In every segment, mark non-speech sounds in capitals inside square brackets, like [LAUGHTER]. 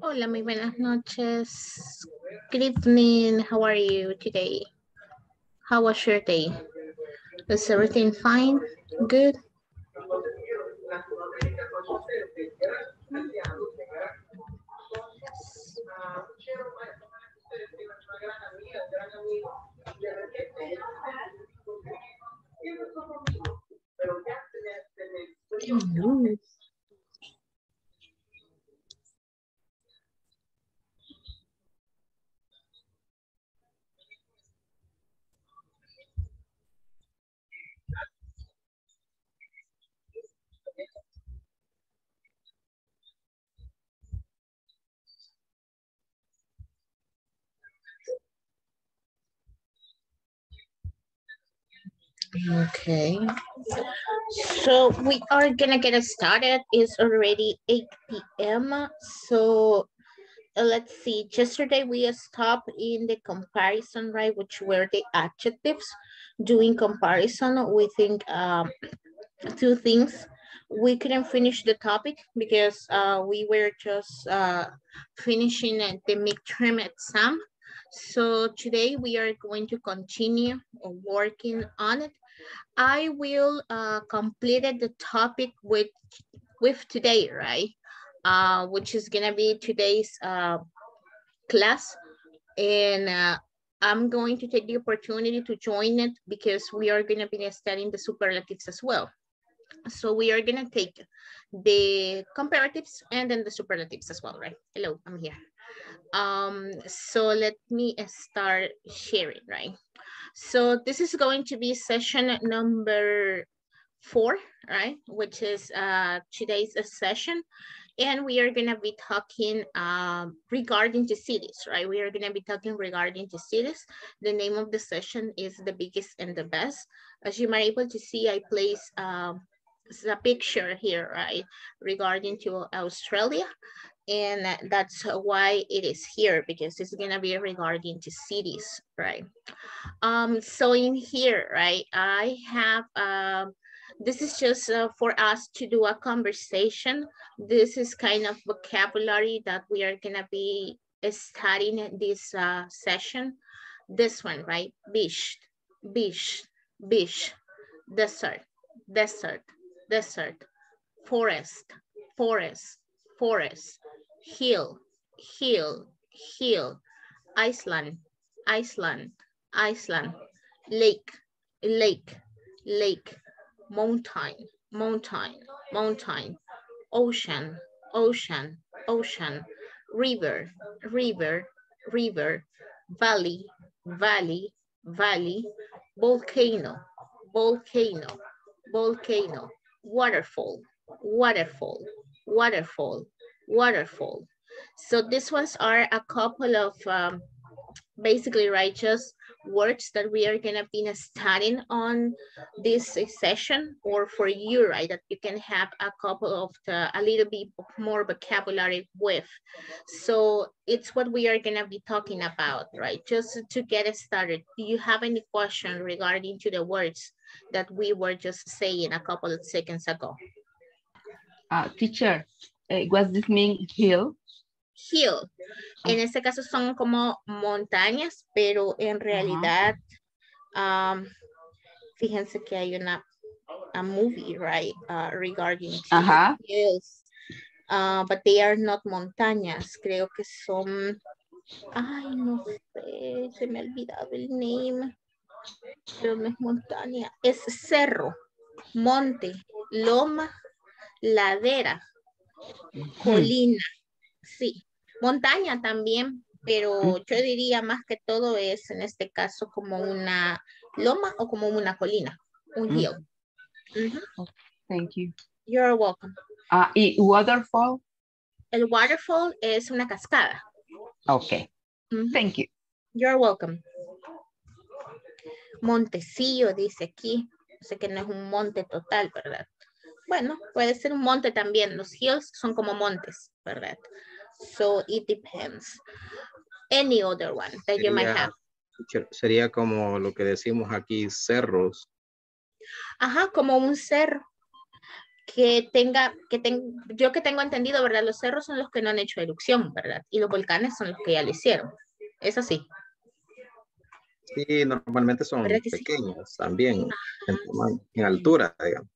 Hola, muy buenas noches. Good evening. How are you today? How was your day? Is everything fine? Good? Okay. So we are gonna get started. It's already 8 p.m. So uh, let's see. Yesterday we stopped in the comparison, right? Which were the adjectives. Doing comparison, we think um, two things. We couldn't finish the topic because uh, we were just uh, finishing the midterm exam. So today we are going to continue working on it I will uh, complete the topic with with today, right? Uh, which is gonna be today's uh, class. And uh, I'm going to take the opportunity to join it because we are gonna be studying the superlatives as well. So we are gonna take the comparatives and then the superlatives as well, right? Hello, I'm here. Um, so let me start sharing, right? So this is going to be session number four, right? Which is uh, today's session. And we are gonna be talking um, regarding the cities, right? We are gonna be talking regarding the cities. The name of the session is The Biggest and the Best. As you might able to see, I place um, a picture here, right? Regarding to Australia and that's why it is here because it's gonna be regarding to cities, right? Um, so in here, right, I have, um, this is just uh, for us to do a conversation. This is kind of vocabulary that we are gonna be studying this uh, session. This one, right, beach, beach, beach, desert, desert, desert, forest, forest, forest, hill, hill, hill, Iceland, Iceland, Iceland, lake, lake, lake, mountain, mountain, mountain, ocean, ocean, ocean, river, river, river, valley, valley, valley, volcano, volcano, volcano, waterfall, waterfall, waterfall, waterfall. So these ones are a couple of um, basically righteous words that we are gonna be studying on this session or for you, right? That you can have a couple of the, a little bit more vocabulary with. So it's what we are gonna be talking about, right? Just to get it started. Do you have any question regarding to the words that we were just saying a couple of seconds ago? Uh, teacher, uh, what this mean hill? Hill. En ah. este caso son como montañas, pero en realidad, um, fíjense que hay una a movie, right, uh, regarding hills. Uh, but they are not montañas. Creo que son, ay, no sé, se me ha olvidado el name. Pero no es montaña, es cerro, monte, loma, ladera. Colina, sí. Montaña también, pero yo diría más que todo es en este caso como una loma o como una colina, un hill. Thank you. You're welcome. Ah, ¿Y waterfall? El waterfall es una cascada. Ok. Thank you. You're welcome. Montecillo dice aquí. Sé que no es un monte total, ¿verdad? Bueno, puede ser un monte también. Los hills son como montes, ¿verdad? So it depends. Any other one that you might have. Sería como lo que decimos aquí, cerros. Ajá, como un cerro. que tenga, que ten, yo que tengo entendido, ¿verdad? Los cerros son los que no han hecho erupción, ¿verdad? Y los volcanes son los que ya lo hicieron. Es así. Sí, normalmente son ¿Verdad que sí? pequeños también, en, en altura, digamos.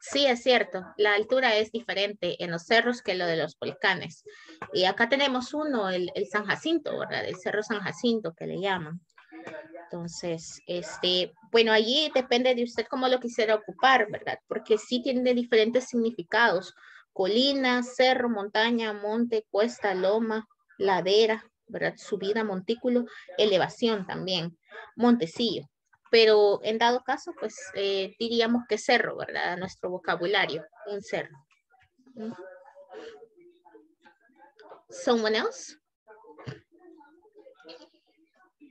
Sí, es cierto. La altura es diferente en los cerros que lo de los volcanes. Y acá tenemos uno, el, el San Jacinto, ¿verdad? El Cerro San Jacinto que le llaman. Entonces, este, bueno, allí depende de usted cómo lo quisiera ocupar, ¿verdad? Porque sí tiene diferentes significados. Colina, cerro, montaña, monte, cuesta, loma, ladera, ¿verdad? Subida, montículo, elevación también, montecillo. Pero en dado caso, pues eh, diríamos que cerro, ¿verdad? Nuestro vocabulario, un cerro. Someone else?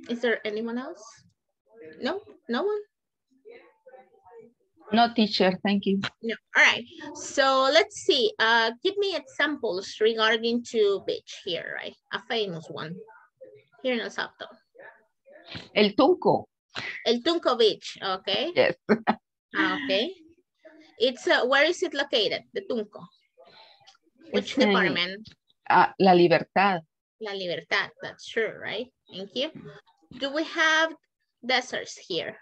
Is there anyone else? No, no one? No, teacher, thank you. No. All right. So let's see. Uh, give me examples regarding to beach here, right? A famous one here in. El Tunco. El Tunco Beach. Okay. Yes. Okay. It's uh, where is it located? The Tunco. Which It's in- department? Ah, La Libertad. La Libertad. That's true, right? Thank you. Do we have deserts here?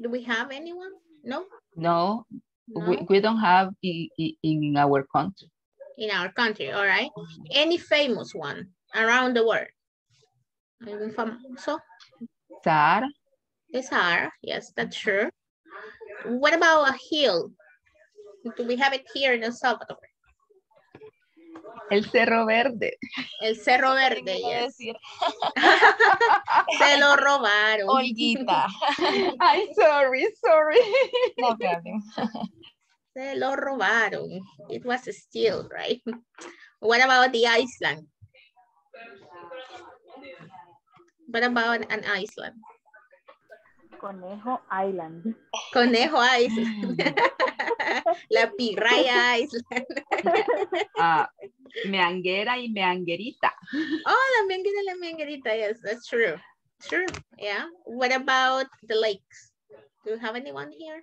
Do we have anyone? No? No, we, No? we don't have i- i- in our country. in our country, all right? Any famous one around the world? Algún famoso? Sahara, The Sahara, yes, that's true. What about a hill? Do we have it here in El Salvador? el Cerro Verde. El Cerro Verde, yes. decir, [LAUGHS] Se lo robaron. Olguita. [LAUGHS] I'm sorry, sorry. No problem. Se lo robaron. It was a steal, right? What about the Iceland? What about an Iceland? Conejo Island. Conejo Island. [LAUGHS] La Pirraya Island. [LAUGHS] Ah, meanguera y meanguerita. Oh, la Menguera, la Menguerita. Yes, that's true. True. Yeah. What about the lakes? Do you have anyone here?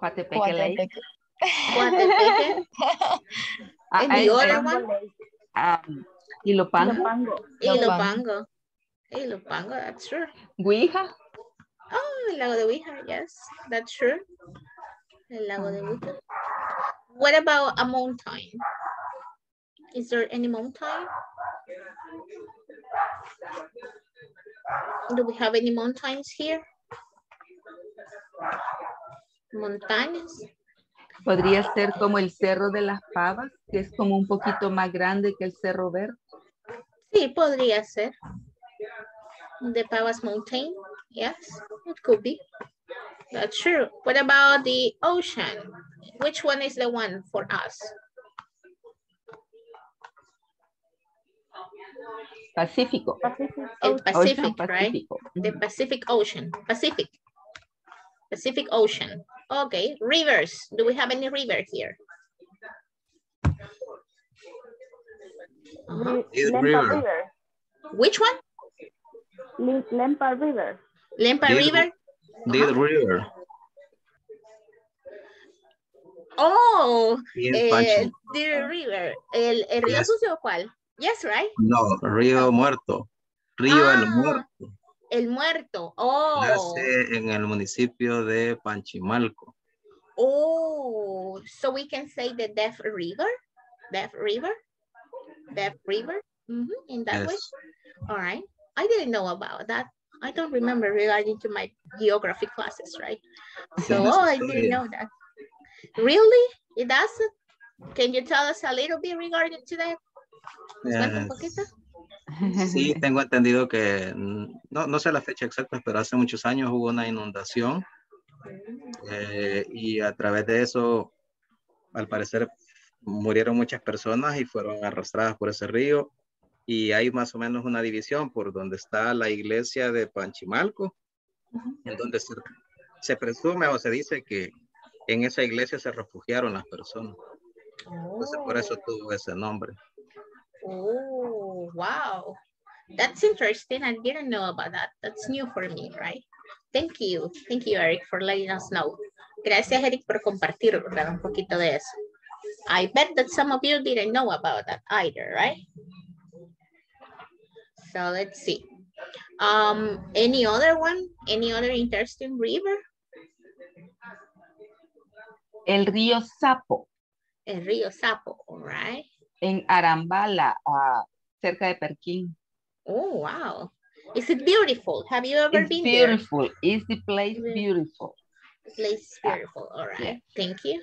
Coatepeque Lake. Coatepeque. Coatepeque? Ah, And hay- the other hay, one? um, Ilopango, Ilopango. Ilopango. Ilopango, that's true. Guija, Oh, el lago de Ouija, yes, that's true. El lago de Ouija. What about a mountain? Is there any mountain? Do we have any mountains here? Montañas. podría ser como el Cerro de las Pavas, que es como un poquito más grande que el Cerro Verde. Sí, podría ser. The Pavas Mountain, yes, it could be. That's true. What about the ocean? Which one is the one for us? Pacífico. Pacific El. Pacific, Ocean right? Pacífico. The mm-hmm. Pacific Ocean, Pacific. Pacific Ocean. Okay, rivers. Do we have any river here? Lempa River. River. Which one? Lempa River. Lempa River? Deer River. Oh, eh, River. El, el río Yes. sucio, ¿cuál? Yes, right? No, Río Muerto. Río El Ah. Muerto. El muerto. Oh, Nace en el municipio de Panchimalco. oh. So we can say the Death River? Death River? Death River? Mhm, In that way? Yes. All right. I didn't know about that. I don't remember regarding to my geography classes, right? [LAUGHS] So, oh, I didn't know that. Really? It doesn't? Can you tell us a little bit regarding to that? ¿Nos cuenta un Yes. [LAUGHS] Sí, tengo entendido que, mm, no, no sé la fecha exacta, pero hace muchos años hubo una inundación eh, y a través de eso, al parecer, murieron muchas personas y fueron arrastradas por ese río. Y hay más o menos una división por donde está la iglesia de Panchimalco, en donde se, se presume o se dice que en esa iglesia se refugiaron las personas. Entonces, por eso tuvo ese nombre. Oh, wow. That's interesting. I didn't know about that. That's new for me, right? Thank you. Thank you, Eric, for letting us know. Gracias, Eric, por compartir ¿verdad? un poquito de eso. I bet that some of you didn't know about that either, right? So let's see. Um, any other one? Any other interesting river? El río Sapo El río Sapo, all right? en Arambala, ah, cerca de Perquín. Oh, wow. Is it beautiful? Have you ever It's been there? beautiful. Is the place beautiful? The place is beautiful, all right. Yeah. Thank you.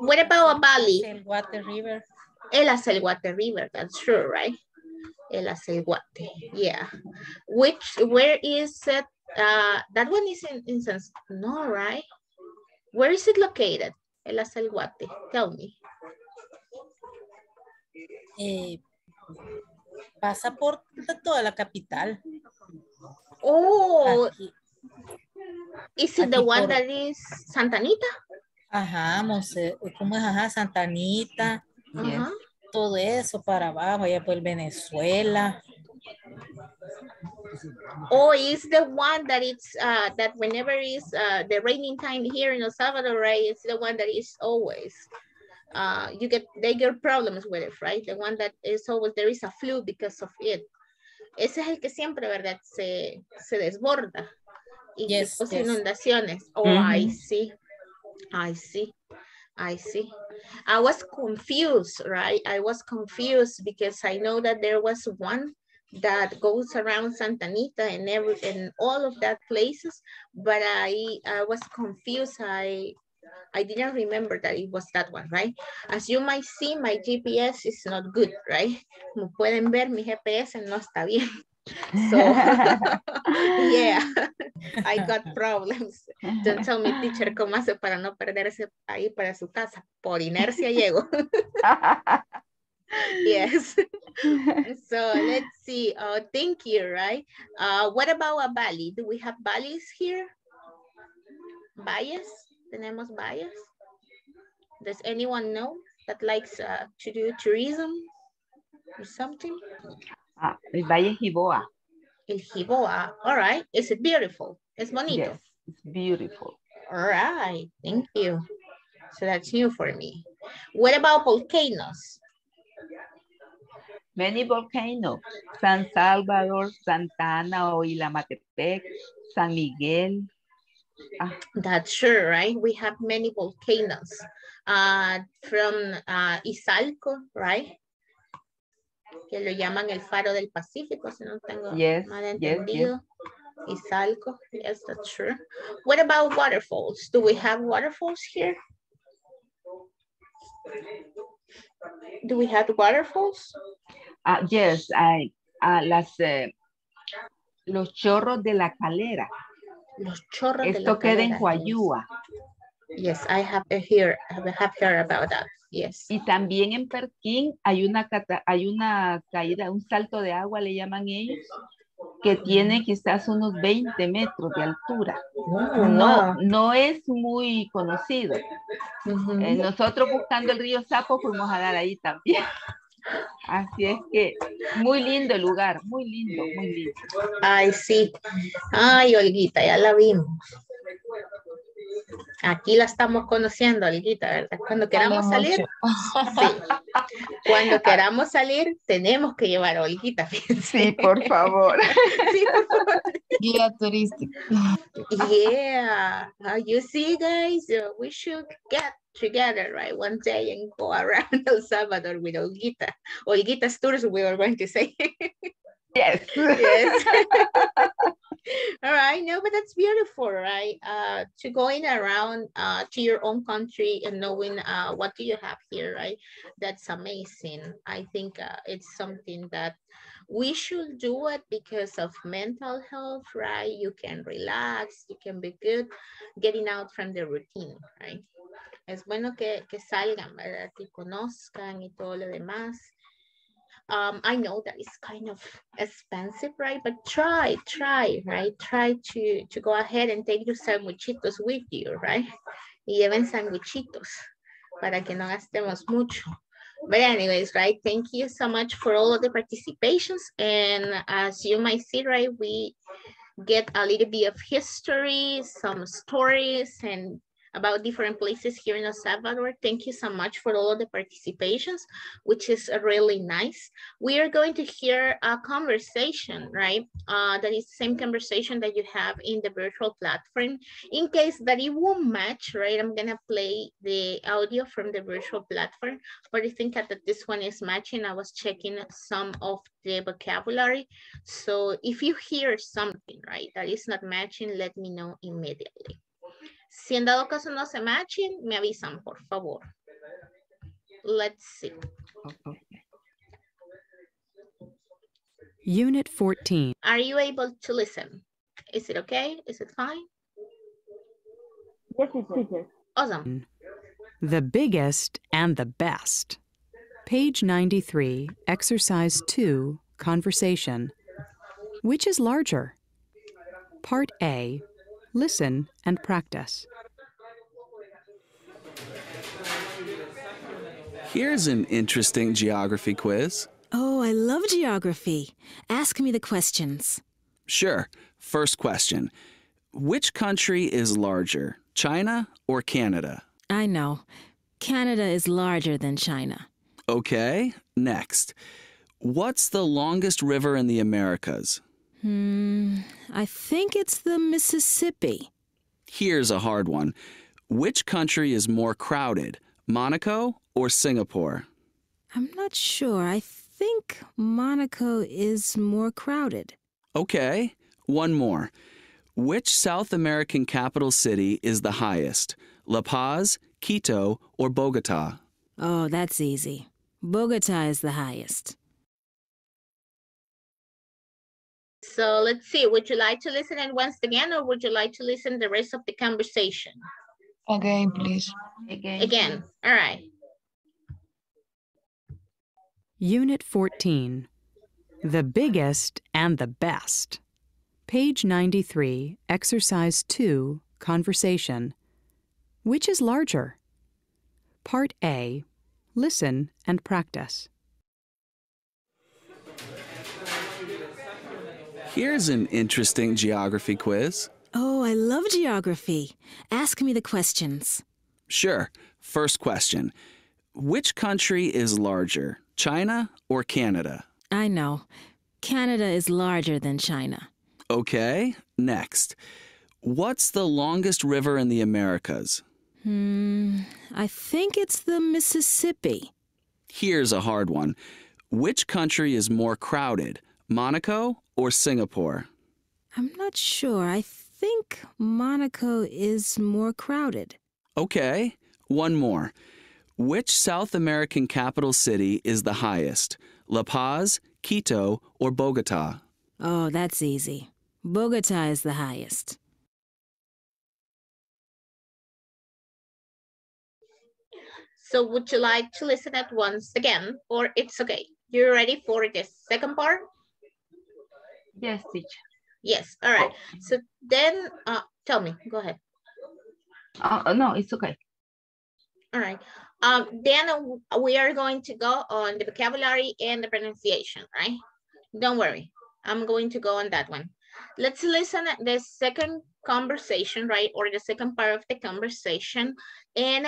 What about a valley? El Water River. El Acelguate River, that's true, right? El Acelguate, yeah. Which, where is it? Uh, that one is in, in Sans, no, right? Where is it located? El Acelguate, tell me. Eh, pasa por toda la capital. Oh, Aquí. is it the one por- that is Santa Anita? Ajá, Monse, ¿cómo es? Ajá, Santa Anita, todo eso para abajo, allá por Venezuela. Or is the one that it's, uh, that whenever is uh, the raining time here in El Salvador, right? It's the one that is always, uh, you get, they get problems with it, right? The one that is always, there is a flu because of it. Ese es el que siempre, ¿verdad? Se, se desborda. Y Yes, causa yes. inundaciones. Oh, I Mhm. see. I see. I see. I was confused, right? I was confused because I know that there was one that goes around Santa Anita and every and all of that places, but I I was confused. I I didn't remember that it was that one, right? As you might see, my GPS is not good, right? Como pueden ver, mi GPS no está bien. So, [LAUGHS] yeah, I got [LAUGHS] problems. Don't tell me, teacher, cómo hace para no perderse ahí para su casa. Por inercia llego. [LAUGHS] yes. So let's see. Uh, thank you, right? Uh, what about a valley? Do we have valleys here? Valles? Tenemos valles? Does anyone know that likes uh, to do tourism or something? Ah, el Valle Jiboa. El Jiboa. All right. Is it beautiful? Es bonito. Yes, it's beautiful. All right. Thank you. So that's new for me. What about volcanoes? Many volcanoes. San Salvador, Santa Santana, Oilamatepec, San Miguel. That's sure, right? We have many volcanoes. Uh, from uh, Izalco, right? Que lo llaman el faro del Pacífico, si no tengo Yes, mal yes, yes. entendido. Izalco, yes, that's true. What about waterfalls? Do we have waterfalls here? Do we have waterfalls? Ah, yes, I, ah, las, eh, los chorros de la calera. Los chorros de la Esto queda en Calera, yes. Huayúa. Yes, I have heard, I have heard about that. Yes. Y también en Perquín hay una, cata- hay una caída, un salto de agua, le llaman ellos, que tiene quizás unos 20 metros de altura. No, no es muy conocido. Eh, nosotros buscando el río Sapo fuimos a dar ahí también. [LAUGHS] Así es que muy lindo el lugar, muy lindo, muy lindo. Ay, sí. Ay, Olguita, ya la vimos. Aquí la estamos conociendo, Olguita, ¿verdad? Cuando queramos salir, sí. Cuando queramos salir, tenemos que llevar a Olguita. fíjense. Sí, por favor. [LAUGHS] Sí, por favor. Guía turístico. Yeah, you see, guys, uh, we should get together, right, one day and go around [LAUGHS] El Salvador with Olguita. Olguita's tours, we were going to say. [LAUGHS] Yes. yes. [LAUGHS] [LAUGHS] All right, no, but that's beautiful, right? Uh, to going around uh, to your own country and knowing uh, what do you have here, right? That's amazing. I think uh, it's something that we should do it because of mental health, right? You can relax, you can be good, getting out from the routine, right? Es bueno que, que salgan, ¿verdad? Que conozcan y todo lo demás. Um, I know that it's kind of expensive, right? But try, try, right? Try to, to go ahead and take your sandwichitos with you, right? Lleven sandwichitos para que no gastemos mucho. But anyways, right? Thank you so much for all of the participations. And as you might see, right, we get a little bit of history, some stories, and about different places here in El Salvador. Thank you so much for all of the participations, which is really nice. We are going to hear a conversation, right? Uh, that is the same conversation that you have in the virtual platform. In case that it won't match, right? I'm gonna play the audio from the virtual platform, but I think that this one is matching. I was checking some of the vocabulary. So if you hear something, right, that is not matching, let me know immediately. Si en dado caso no se matchen, me avisan, por favor. Let's see. Unit 14. Are you able to listen? Is it okay? Is it fine? Yes, it's teacher. Awesome. The biggest and the best. Page 93, Exercise 2, Conversation. Which is larger? Part A. Listen and practice. Here's an interesting geography quiz. Oh, I love geography. Ask me the questions. Sure. First question Which country is larger, China or Canada? I know. Canada is larger than China. Okay, next. What's the longest river in the Americas? Hmm, I think it's the Mississippi. Here's a hard one. Which country is more crowded, Monaco or Singapore? I'm not sure. I think Monaco is more crowded. Okay, one more. Which South American capital city is the highest, La Paz, Quito, or Bogota? Oh, that's easy. Bogota is the highest. So let's see, would you like to listen it once again or would you like to listen the rest of the conversation? Again, please. Again. Again, all right. Unit 14. The biggest and the best. Page 93, Exercise 2, Conversation. Which is larger? Part A. Listen and practice. Here's an interesting geography quiz. Oh, I love geography. Ask me the questions. Sure. First question Which country is larger, China or Canada? I know. Canada is larger than China. Okay, next. What's the longest river in the Americas? Hmm, I think it's the Mississippi. Here's a hard one. Which country is more crowded, Monaco or Singapore? I'm not sure. I think Monaco is more crowded. Okay, one more. Which South American capital city is the highest, La Paz, Quito, or Bogota? Oh, that's easy. Bogota is the highest. So would you like to listen at once again or it's okay? You're ready for the second part? Yes, teacher. Yes, all right. So then uh, tell me, go ahead. Oh, no, it's okay. All right. Um, then uh, we are going to go on the vocabulary and the pronunciation, right? Don't worry. I'm going to go on that one. Let's listen at the second conversation, right? Or the second part of the conversation and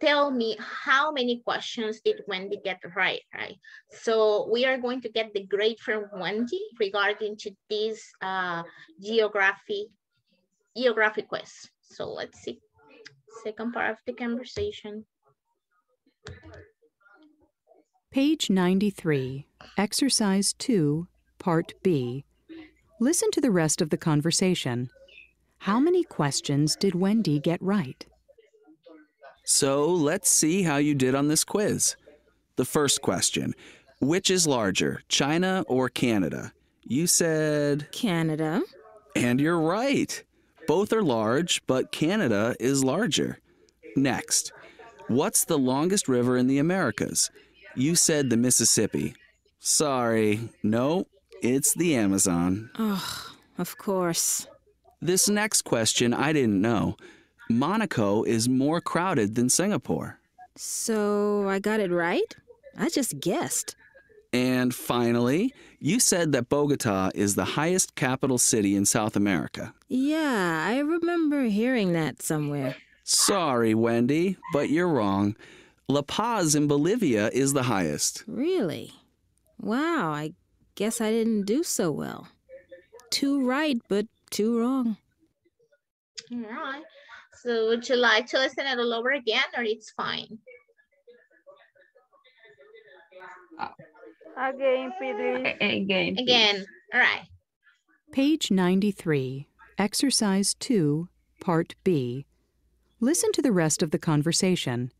tell me how many questions did Wendy get right, right? So we are going to get the grade from Wendy regarding to this uh, geography, geography quiz. So let's see, second part of the conversation. Page 93, Exercise 2, Part B. Listen to the rest of the conversation. How many questions did Wendy get right? So let's see how you did on this quiz. The first question Which is larger, China or Canada? You said. Canada. And you're right. Both are large, but Canada is larger. Next, what's the longest river in the Americas? You said the Mississippi. Sorry, no, it's the Amazon. Oh, of course. This next question I didn't know. Monaco is more crowded than Singapore. So I got it right? I just guessed. And finally, you said that Bogota is the highest capital city in South America. Yeah, I remember hearing that somewhere. Sorry, Wendy, but you're wrong. La Paz in Bolivia is the highest. Really? Wow, I guess I didn't do so well. Two right, but two wrong. All right. So would you like to listen it all over again or it's fine? Uh, again, please. Again. Again. All right. Page 93, Exercise 2, Part B. Listen to the rest of the conversation.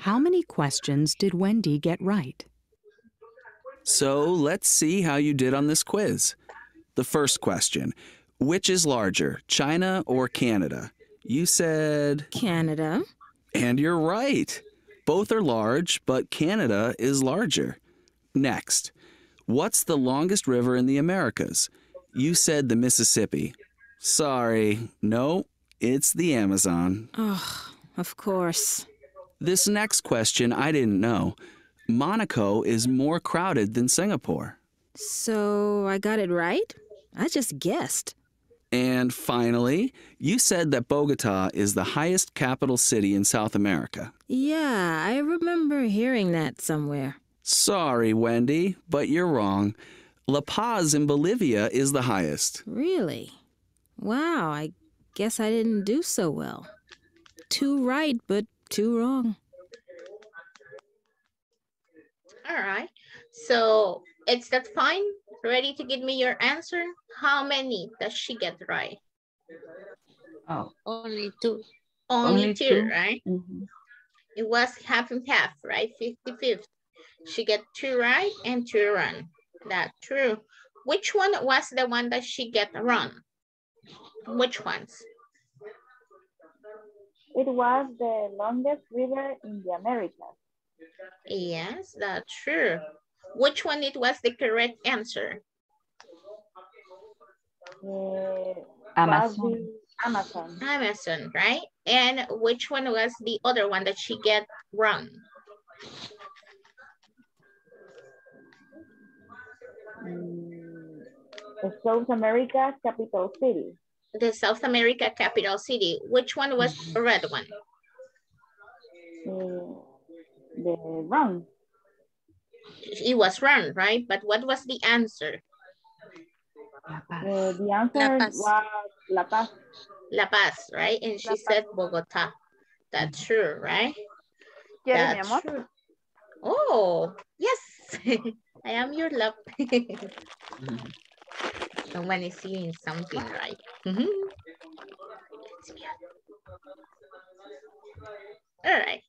How many questions did Wendy get right? So let's see how you did on this quiz. The first question Which is larger, China or Canada? You said. Canada. And you're right. Both are large, but Canada is larger. Next, what's the longest river in the Americas? You said the Mississippi. Sorry, no, it's the Amazon. Oh, of course. This next question I didn't know. Monaco is more crowded than Singapore. So I got it right? I just guessed. And finally, you said that Bogota is the highest capital city in South America. Yeah, I remember hearing that somewhere. Sorry, Wendy, but you're wrong. La Paz in Bolivia is the highest. Really? Wow, I guess I didn't do so well. Two right, but two wrong. All right. So is that fine? Ready to give me your answer? How many does she get right? Oh, Only two. Only, Only two, two? right? mhm. It was half and half, right? 50-50. She get two right and two wrong. That's true. Which one was the one that she get wrong? Which ones? It was the longest river in the Americas. Yes, that's true. Which one it was the correct answer? Uh, Amazon. Amazon. Amazon, right? And which one was the other one that she get wrong? Mm, the South America capital city. The South America capital city. Which one was the red one? Uh, the wrong. It was wrong, right? But what was the answer? La Paz. Uh, the answer Paz. was La Paz. La Paz, right? And she said Bogota. That's true, right? ¿Quieres, mi That's amor? true. Oh, yes. [LAUGHS] I am your love. [LAUGHS] Someone is seeing something, right? Mhm. All right.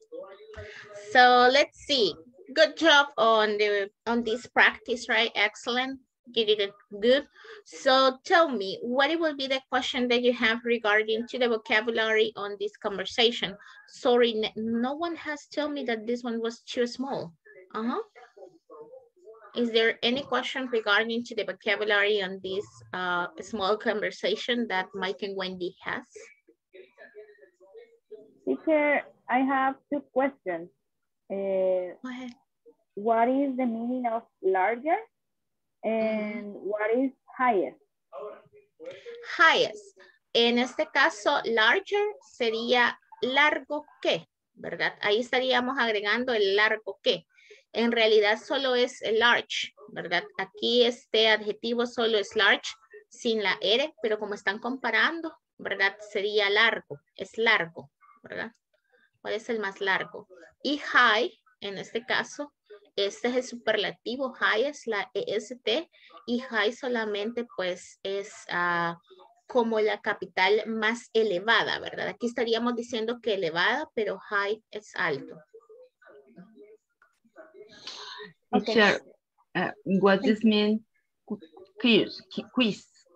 So let's see. Good job on the on this practice, right? Excellent. You did it good. So tell me, what it will be the question that you have regarding to the vocabulary on this conversation? Sorry, no one has told me that this one was too small. Uh-huh. Is there any question regarding to the vocabulary on this uh, small conversation that Mike and Wendy has? Teacher, I have two questions. Uh, Go ahead. What is the meaning of larger and what is highest? highest. En este caso, larger sería largo que, ¿verdad? Ahí estaríamos agregando el largo que. En realidad solo es el large, ¿verdad? Aquí este adjetivo solo es large sin la R, pero como están comparando, ¿verdad? Sería largo, es largo, ¿verdad? ¿Cuál es el más largo? Y high, en este caso, este es el superlativo, high es la EST y high solamente pues es ah, como la capital más elevada, ¿verdad? Aquí estaríamos diciendo que elevada, pero high es alto. Uh, what does mean qu- quiz? Qui- Quiz.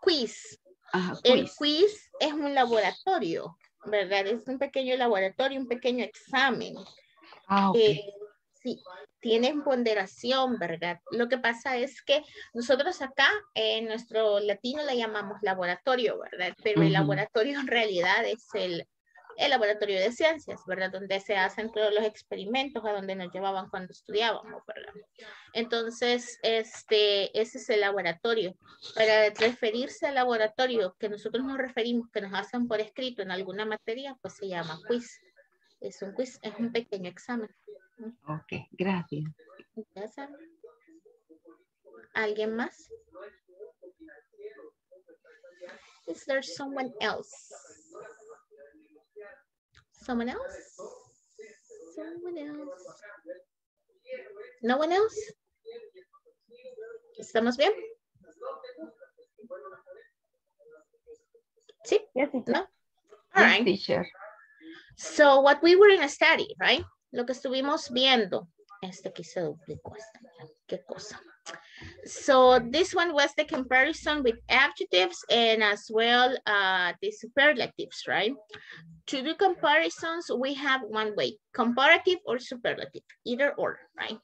Quiz. Ajá, El quiz. quiz es un laboratorio, ¿verdad? Es un pequeño laboratorio, un pequeño examen. Ah, ok. Eh, sí, tienen ponderación, ¿verdad? Lo que pasa es que nosotros acá en nuestro latino le llamamos laboratorio, ¿verdad? Pero el Ujú. laboratorio en realidad es el, el laboratorio de ciencias, ¿verdad? Donde se hacen todos los experimentos a donde nos llevaban cuando estudiábamos, ¿verdad? Entonces, este, ese es el laboratorio. Para referirse al laboratorio que nosotros nos referimos, que nos hacen por escrito en alguna materia, pues se llama quiz. Es un quiz, es un pequeño examen. Ok, gracias. ¿Alguien más? Is there someone else? Someone else? Someone else? No one else? ¿Estamos bien? ¿Sí? Yes, ¿No? All right. Teacher. So what we were in a study, right? Lo que estuvimos viendo. Este aquí se duplicó. ¿Qué cosa? So this one was the comparison with adjectives and as well uh, the superlatives, right? To do comparisons, we have one way, comparative or superlative, either or, right?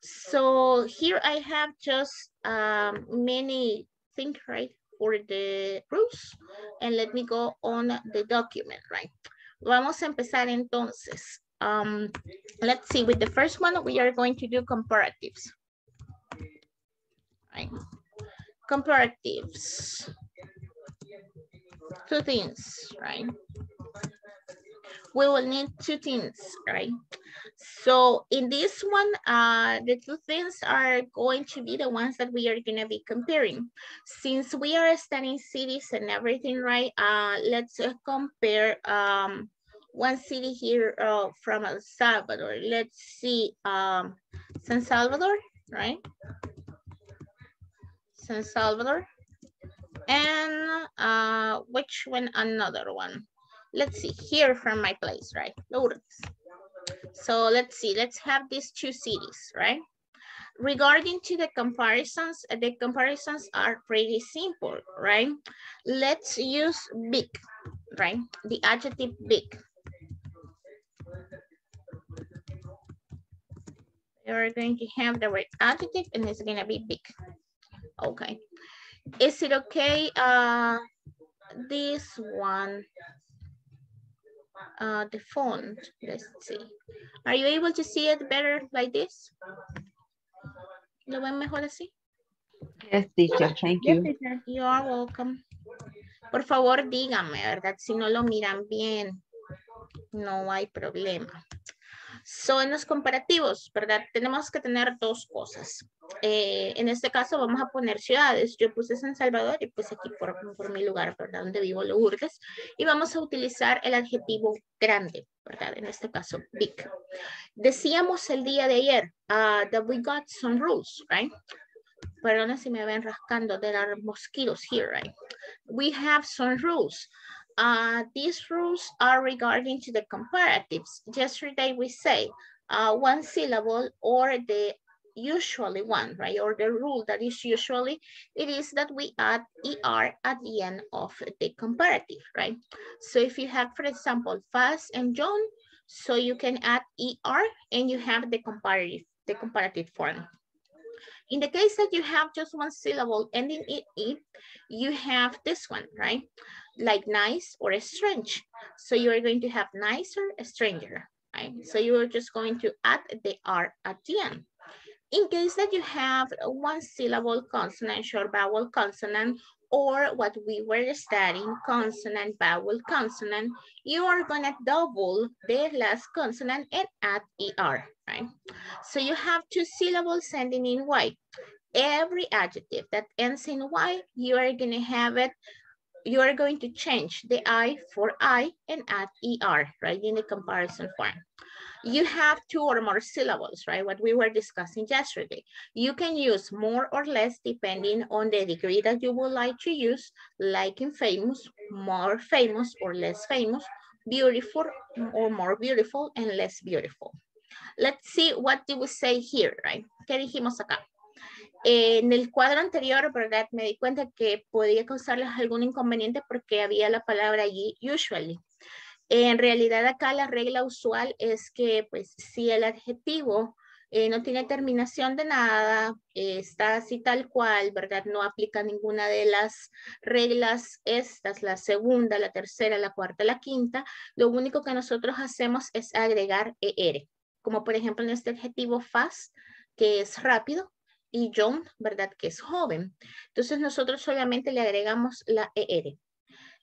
So here I have just um, many things, right, for the rules. And let me go on the document, right? Vamos a empezar entonces. Um, let's see, with the first one, we are going to do comparatives. Right. Comparatives. Two things, right? We will need two things, right? So in this one, uh, the two things are going to be the ones that we are going to be comparing. Since we are studying cities and everything, right? Uh, let's uh, compare um, one city here uh, from El Salvador. Let's see, um, San Salvador, right? San Salvador. And uh, which one, another one? Let's see, here from my place, right? Lourdes. So let's see, let's have these two cities, right? Regarding to the comparisons, the comparisons are pretty simple, right? Let's use big, right? The adjective big. You're going to have the word adjective and it's gonna be big. Okay. Is it okay? Uh, this one, uh, the font, let's see. Are you able to see it better like this? ¿Lo ven mejor así? Yes, teacher, thank Yes, you. teacher. You are welcome. Por favor, díganme, ¿verdad? Si no lo miran bien, no hay problema. So, en los comparativos, ¿verdad? Tenemos que tener dos cosas. Eh, en este caso vamos a poner ciudades. Yo puse San Salvador y puse aquí por, por mi lugar, ¿verdad? Donde vivo, Lourdes. Y vamos a utilizar el adjetivo grande, ¿verdad? En este caso, big. Decíamos el día de ayer uh, that we got some rules, right? Perdona si me ven rascando. There are mosquitoes here, right? We have some rules. Uh, these rules are regarding to the comparatives. Yesterday we say uh, one syllable or the usually one, right? Or the rule that is usually, it is that we add ER at the end of the comparative, right? So if you have, for example, Fast and John, so you can add ER and you have the comparative, the comparative form. In the case that you have just one syllable ending in E, you have this one, right? Like nice or strange. So you are going to have nicer, stranger, right? So you are just going to add the R at the end. In case that you have one syllable consonant, short vowel consonant, or what we were studying, consonant, vowel, consonant, you are gonna double the last consonant and add ER, right? So you have two syllables ending in Y. Every adjective that ends in Y, you are gonna have it, you are going to change the I for I and add ER, right, in the comparison form. You have two or more syllables, right? What we were discussing yesterday. You can use more or less depending on the degree that you would like to use, like in famous, more famous or less famous, beautiful or more beautiful and less beautiful. Let's see what do we say here, right? ¿Qué dijimos acá? En el cuadro anterior, ¿verdad? Me di cuenta que podía causarles algún inconveniente porque había la palabra allí, usually. En realidad acá la regla usual es que pues si el adjetivo eh, no tiene terminación de nada, eh, está así tal cual, ¿verdad? No aplica ninguna de las reglas estas, la segunda, la tercera, la cuarta, la quinta. Lo único que nosotros hacemos es agregar ER, como por ejemplo en este adjetivo fast, que es rápido, y John, ¿verdad? Que es joven. Entonces nosotros solamente le agregamos la ER.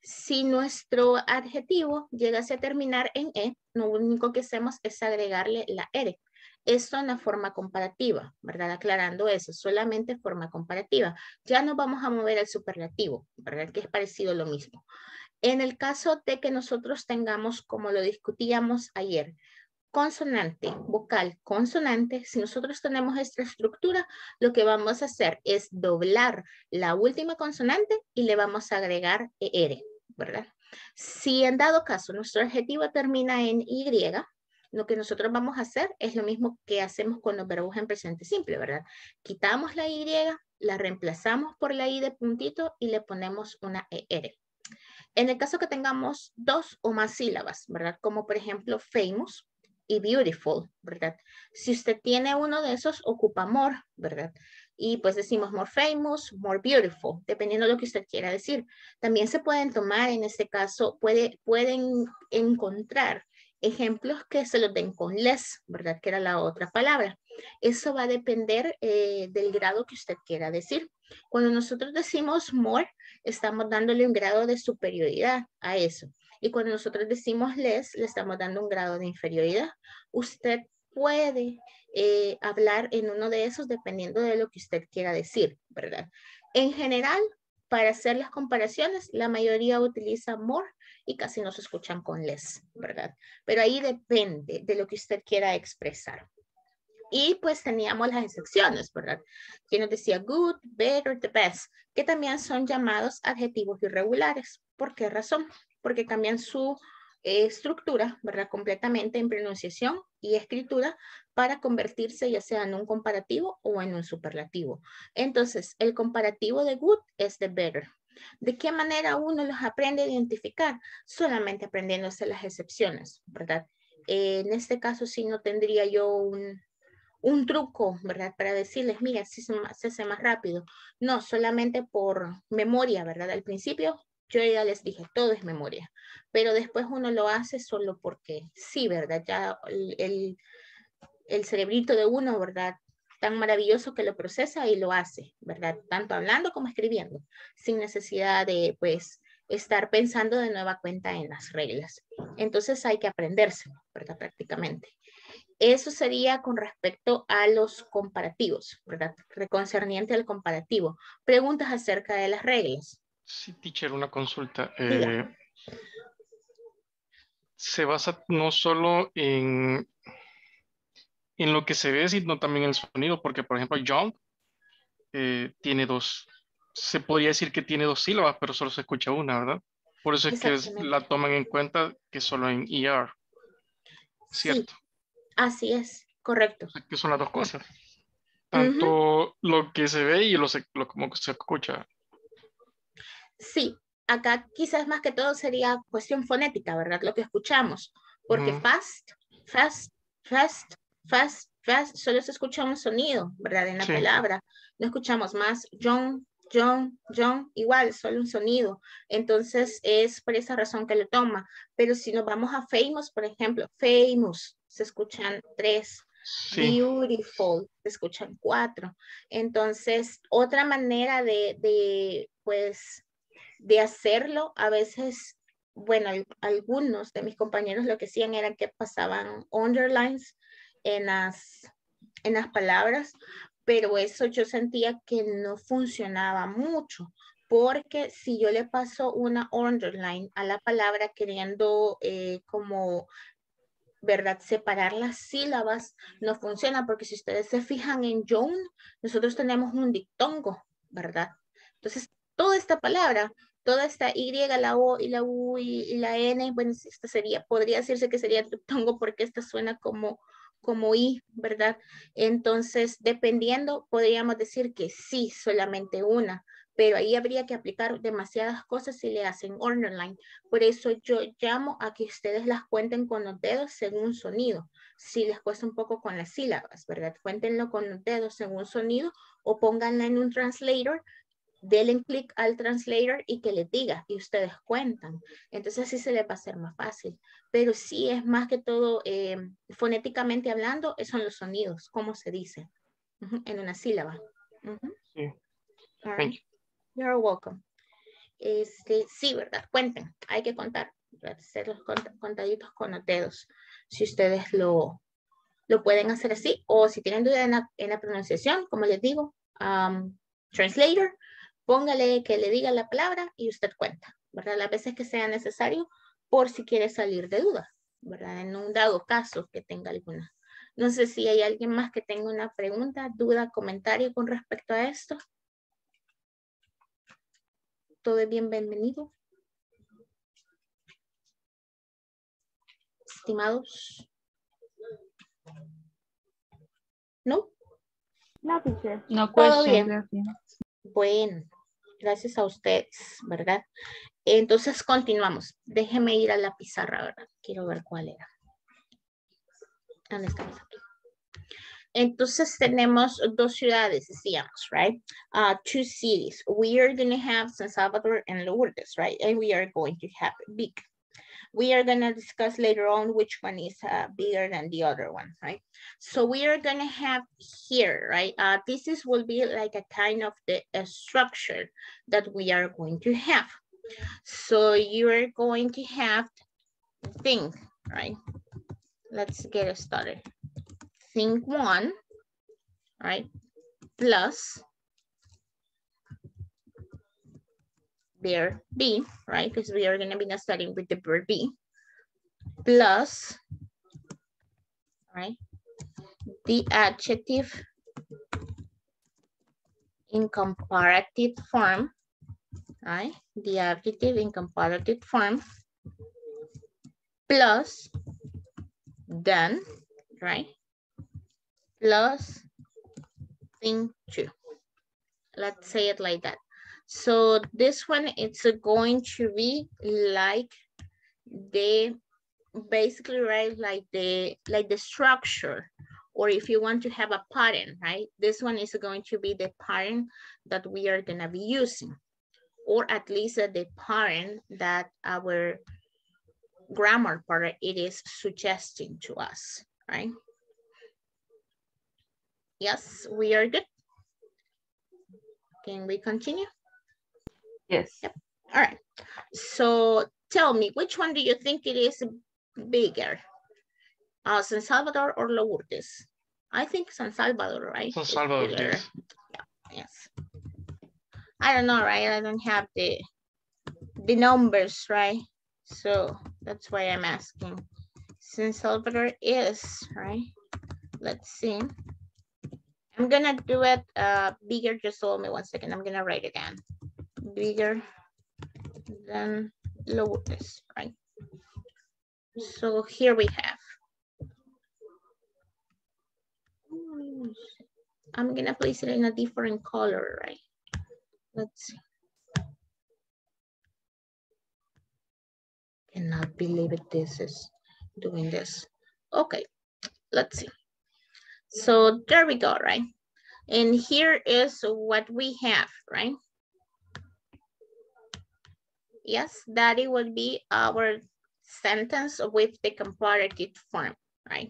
Si nuestro adjetivo llegase a terminar en E, lo único que hacemos es agregarle la R. Esto en la forma comparativa, ¿verdad? Aclarando eso, solamente forma comparativa. Ya no vamos a mover al superlativo, ¿verdad? Que es parecido lo mismo. En el caso de que nosotros tengamos, como lo discutíamos ayer, consonante, vocal, consonante, si nosotros tenemos esta estructura, lo que vamos a hacer es doblar la última consonante y le vamos a agregar ER. ¿verdad? Si en dado caso nuestro adjetivo termina en Y, lo que nosotros vamos a hacer es lo mismo que hacemos con los verbos en presente simple, ¿verdad? Quitamos la Y, la reemplazamos por la I de puntito y le ponemos una ER. En el caso que tengamos dos o más sílabas, ¿verdad? Como por ejemplo famous y beautiful, ¿verdad? Si usted tiene uno de esos, ocupa more, ¿verdad? y pues decimos more famous, more beautiful, dependiendo de lo que usted quiera decir. También se pueden tomar, en este caso, puede, pueden encontrar ejemplos que se los den con less, ¿verdad? Que era la otra palabra. Eso va a depender eh, del grado que usted quiera decir. Cuando nosotros decimos more, estamos dándole un grado de superioridad a eso. Y cuando nosotros decimos less, le estamos dando un grado de inferioridad. Usted puede eh, hablar en uno de esos dependiendo de lo que usted quiera decir, ¿verdad? En general, para hacer las comparaciones, la mayoría utiliza more y casi no se escuchan con less, ¿verdad? Pero ahí depende de lo que usted quiera expresar. Y pues teníamos las excepciones, ¿verdad? Que nos decía good, better, the best, que también son llamados adjetivos irregulares. ¿Por qué razón? Porque cambian su estructura, ¿verdad? Completamente en pronunciación y escritura para convertirse ya sea en un comparativo o en un superlativo. Entonces, el comparativo de good es de better. ¿De qué manera uno los aprende a identificar? Solamente aprendiéndose las excepciones, ¿verdad? en este caso sí no tendría yo un, un truco, ¿verdad? Para decirles, mira, si se hace más rápido. No, solamente por memoria, ¿verdad? Al principio yo ya les dije, todo es memoria, pero después uno lo hace solo porque sí, ¿verdad? Ya el, el, cerebrito de uno, ¿verdad? Tan maravilloso que lo procesa y lo hace, ¿verdad? Tanto hablando como escribiendo, sin necesidad de, pues, estar pensando de nueva cuenta en las reglas. Entonces hay que aprendérselo, ¿verdad? Prácticamente. Eso sería con respecto a los comparativos, ¿verdad? Reconcerniente al comparativo. Preguntas acerca de las reglas. Sí, teacher, una consulta. Eh, se basa no solo en, en lo que se ve, sino también en el sonido, porque por ejemplo, John eh, tiene dos, se podría decir que tiene dos sílabas, pero solo se escucha una, ¿verdad? Por eso es que la toman en cuenta que solo en ER. ¿Cierto? así es, correcto. que son las dos cosas. Tanto lo que se ve y lo, lo como se escucha. Sí, acá quizás más que todo sería cuestión fonética, ¿verdad? Lo que escuchamos, porque fast, fast, fast, fast, fast, solo se escucha un sonido, ¿verdad? En la palabra. No escuchamos más John, John, John, igual, solo un sonido. Entonces es por esa razón que lo toma. Pero si nos vamos a famous, por ejemplo, famous, se escuchan tres. Beautiful, se escuchan cuatro. Entonces, otra manera de, de pues, de hacerlo, a veces, bueno, algunos de mis compañeros lo que hacían era que pasaban underlines en las, en las palabras, pero eso yo sentía que no funcionaba mucho, porque si yo le paso una underline a la palabra queriendo eh, como ¿verdad? Separar las sílabas no funciona porque si ustedes se fijan en John, nosotros tenemos un dictongo, ¿verdad? Entonces, toda esta palabra toda esta Y, la O y la U y, la N, bueno, esta sería, podría decirse que sería triptongo porque esta suena como, como I, ¿verdad? Entonces, dependiendo, podríamos decir que sí, solamente una, pero ahí habría que aplicar demasiadas cosas si le hacen underline. Por eso yo llamo a que ustedes las cuenten con los dedos según sonido. Si les cuesta un poco con las sílabas, ¿verdad? Cuéntenlo con los dedos según sonido o pónganla en un translator denle clic al translator y que le diga y ustedes cuentan. Entonces así se les va a hacer más fácil. Pero sí es más que todo, eh, fonéticamente hablando, son los sonidos, cómo se dice en una sílaba. Sí. You're welcome. Este, sí, ¿verdad? Cuenten, hay que contar, hacer los contaditos con los dedos. Si ustedes lo, lo pueden hacer así o si tienen duda en la, pronunciación, como les digo, um, translator, póngale que le diga la palabra y usted cuenta, ¿verdad? Las veces que sea necesario por si quiere salir de duda, ¿verdad? En un dado caso que tenga alguna. No sé si hay alguien más que tenga una pregunta, duda, comentario con respecto a esto. Todo es bienvenido. Estimados. ¿No? No, teacher. No, Todo bien. Bueno, gracias a ustedes, ¿verdad? Entonces continuamos. Déjeme ir a la pizarra, ¿verdad? Quiero ver cuál era. ¿Dónde estamos aquí? Entonces tenemos dos ciudades, decíamos, right? Uh, two cities. We are going to have San Salvador and Lourdes, right? And we are going to have big. We are going to discuss later on which one is uh, bigger than the other one, right? So we are going to have here, right? Uh, this is will be like a kind of the structure that we are going to have. So you are going to have thing, right? Let's get started. Thing one, right? Plus verb be, right? Because we are going to be studying with the verb be, plus, right? The adjective in comparative form, right? The adjective in comparative form, plus, then, right? Plus, thing two. Let's say it like that. So this one, it's going to be like the, basically, right, like the, like the structure, or if you want to have a pattern, right? This one is going to be the pattern that we are gonna be using, or at least uh, the pattern that our grammar part it is suggesting to us, right? Yes, we are good. Can we continue? Yes. Yep. All right. So tell me, which one do you think it is bigger? Uh, San Salvador or Lourdes? I think San Salvador, right? San Salvador, yes. Yeah, yes. I don't know, right? I don't have the the numbers, right? So that's why I'm asking. San Salvador is, right? Let's see. I'm gonna do it uh, bigger, just hold me one second. I'm gonna write it down bigger than Lourdes, right? So here we have. I'm gonna place it in a different color, right? Let's see. Cannot believe it, this is doing this. Okay, let's see. So there we go, right? And here is what we have, right? Yes, that it would be our sentence with the comparative form, right?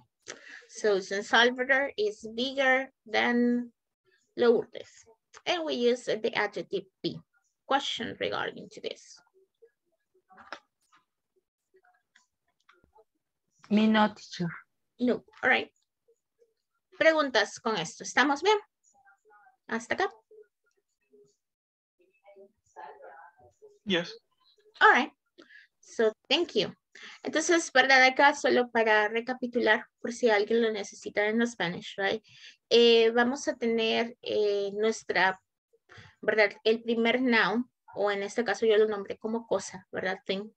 So San Salvador is bigger than Lourdes. And we use the adjective be. Question regarding to this. Me not teacher. No, all right. Preguntas con esto. ¿Estamos bien? Hasta acá. Yes. All right. So, thank you. Entonces, ¿verdad? Acá solo para recapitular, por si alguien lo necesita en Spanish, right? Eh, vamos a tener eh, nuestra, ¿verdad? El primer noun, o en este caso yo lo nombré como cosa, ¿verdad? Thing.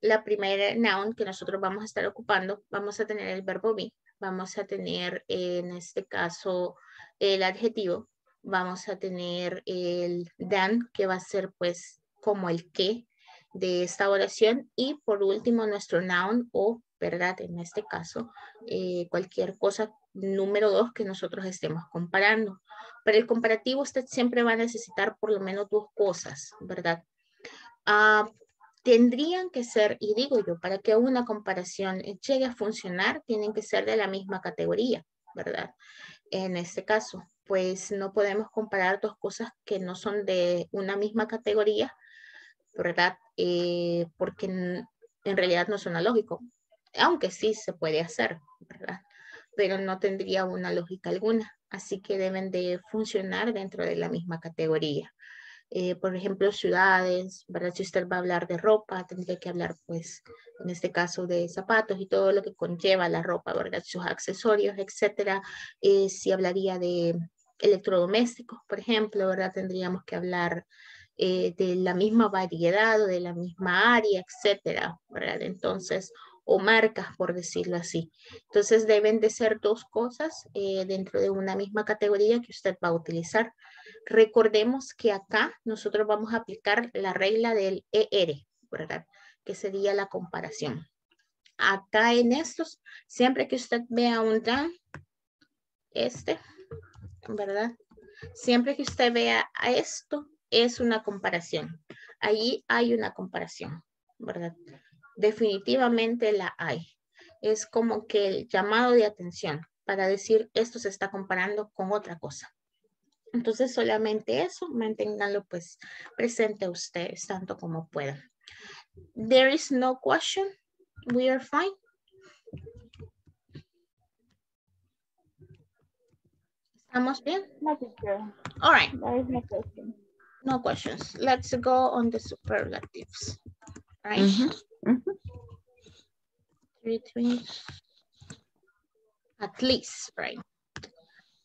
La primera noun que nosotros vamos a estar ocupando, vamos a tener el verbo be, vamos a tener en este caso el adjetivo, vamos a tener el dan, que va a ser pues como el que de esta oración. Y por último, nuestro noun o, ¿verdad? En este caso, eh, cualquier cosa número dos que nosotros estemos comparando. Para el comparativo, usted siempre va a necesitar por lo menos dos cosas, ¿verdad? Ah, tendrían que ser, y digo yo, para que una comparación llegue a funcionar, tienen que ser de la misma categoría, ¿verdad? En este caso, pues no podemos comparar dos cosas que no son de una misma categoría, ¿verdad? Eh, porque en, en realidad no suena lógico, aunque sí se puede hacer, ¿verdad? Pero no tendría una lógica alguna, así que deben de funcionar dentro de la misma categoría. Eh, por ejemplo, ciudades, ¿verdad? Si usted va a hablar de ropa, tendría que hablar, pues, en este caso de zapatos y todo lo que conlleva la ropa, ¿verdad? Sus accesorios, etcétera. Eh, si hablaría de electrodomésticos, por ejemplo, ¿verdad? Tendríamos que hablar eh, de la misma variedad o de la misma área, etcétera, ¿verdad? Entonces, o marcas, por decirlo así. Entonces, deben de ser dos cosas dentro de una misma categoría que usted va a utilizar. Recordemos que acá nosotros vamos a aplicar la regla del ER, ¿verdad? Que sería la comparación. Acá en estos, siempre que usted vea un dan, este, ¿verdad? Siempre que usted vea a esto, es una comparación. Allí hay una comparación, ¿verdad? Definitivamente la hay. Es como que el llamado de atención para decir esto se está comparando con otra cosa. Entonces solamente eso, manténganlo pues presente a ustedes tanto como puedan. There is no question. We are fine. ¿Estamos bien? No, teacher. All right. There is no question. No questions. Let's go on the superlatives. Right? Mm-hmm. Mm-hmm. Ujú, ujú. Three. At least, right?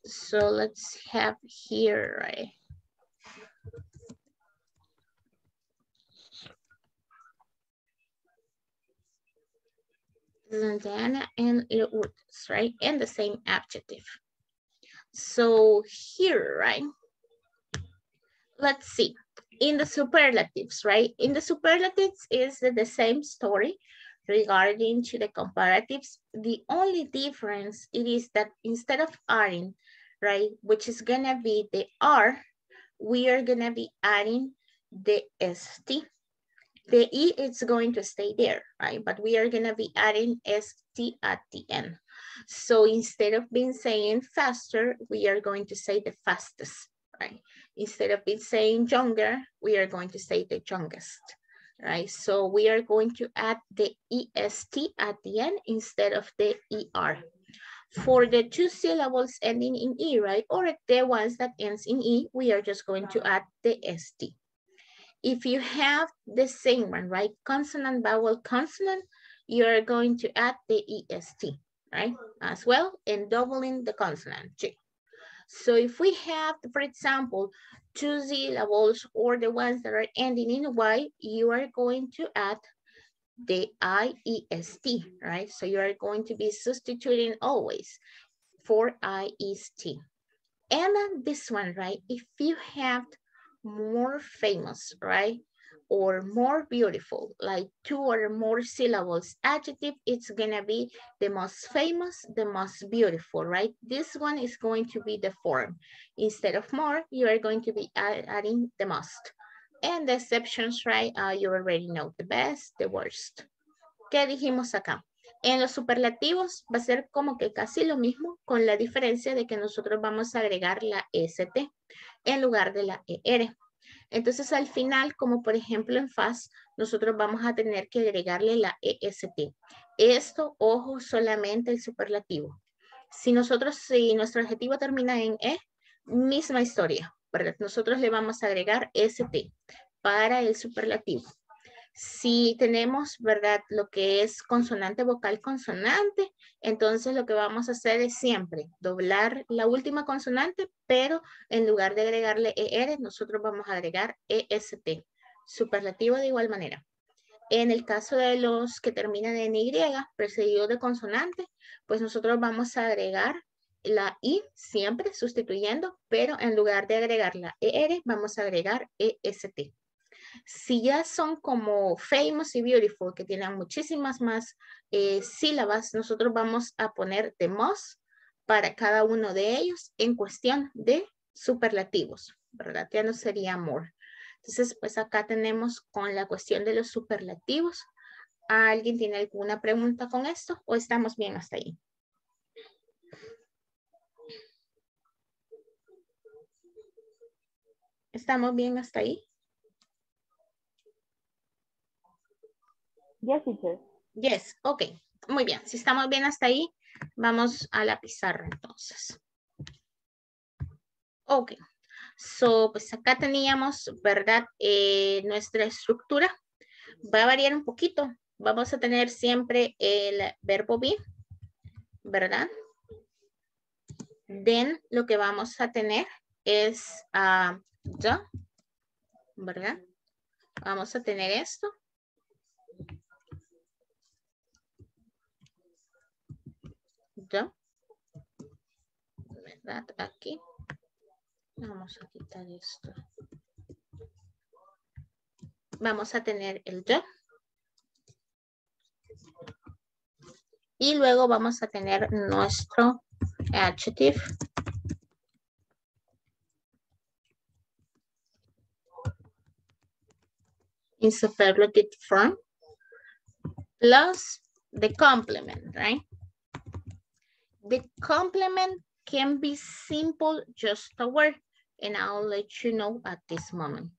So let's have here, right? Zandana and Lourdes, right? And the same adjective. So here, right? Let's see. In the superlatives, right? In the superlatives is the, same story regarding to the comparatives. The only difference it is that instead of adding, right, which is gonna be the R, we are gonna be adding the ST. The E is going to stay there, right? But we are gonna be adding ST at the end. So instead of being saying faster, we are going to say the fastest, right? Instead of saying younger, we are going to say the youngest, right? So we are going to add the EST at the end instead of the ER. For the two syllables ending in E, right? Or the ones that ends in E, we are just going to add the ST. If you have the same one, right? Consonant, vowel, consonant, you're going to add the EST, right? As well, and doubling the consonant too. So if we have, for example, two syllables or the ones that are ending in Y, you are going to add the IEST, right? So you are going to be substituting always for IEST. And then this one, right? If you have more famous, right? Or more beautiful, like two or more syllables adjective, it's gonna be the most famous, the most beautiful, right? This one is going to be the form. Instead of more, you are going to be add, adding the most. And the exceptions, right? Uh, you already know the best, the worst. ¿Qué dijimos acá? En los superlativos va a ser como que casi lo mismo con la diferencia de que nosotros vamos a agregar la ST en lugar de la ER. Entonces al final, como por ejemplo en FAS, nosotros vamos a tener que agregarle la EST. Esto, ojo, solamente el superlativo. Si nosotros, si nuestro adjetivo termina en E, misma historia, ¿verdad? Nosotros le vamos a agregar ST para el superlativo. Si tenemos, ¿verdad? Lo que es consonante, vocal, consonante, entonces lo que vamos a hacer es siempre doblar la última consonante, pero en lugar de agregarle ER, nosotros vamos a agregar EST. Superlativo de igual manera. En el caso de los que terminan en Y, precedido de consonante, pues nosotros vamos a agregar la I siempre sustituyendo, pero en lugar de agregar la ER, vamos a agregar EST. Si ya son como famous y beautiful, que tienen muchísimas más eh, sílabas, nosotros vamos a poner the most para cada uno de ellos en cuestión de superlativos, ¿verdad? Ya no sería more. Entonces, pues acá tenemos con la cuestión de los superlativos. ¿Alguien tiene alguna pregunta con esto o estamos bien hasta ahí? ¿Estamos bien hasta ahí? Yes, teacher. Yes, ok. Muy bien. Si estamos bien hasta ahí, vamos a la pizarra entonces. Ok. So, pues acá teníamos, ¿verdad? Eh, nuestra estructura va a variar un poquito. Vamos a tener siempre el verbo be, ¿verdad? Then lo que vamos a tener es uh, the, ¿verdad? Vamos a tener esto. The, ¿verdad? Aquí. Vamos a quitar esto. Vamos a tener el yo. Y luego vamos a tener nuestro adjective. In superlative form. Plus the complement, right? The complement can be simple, just a word and I'll let you know at this moment.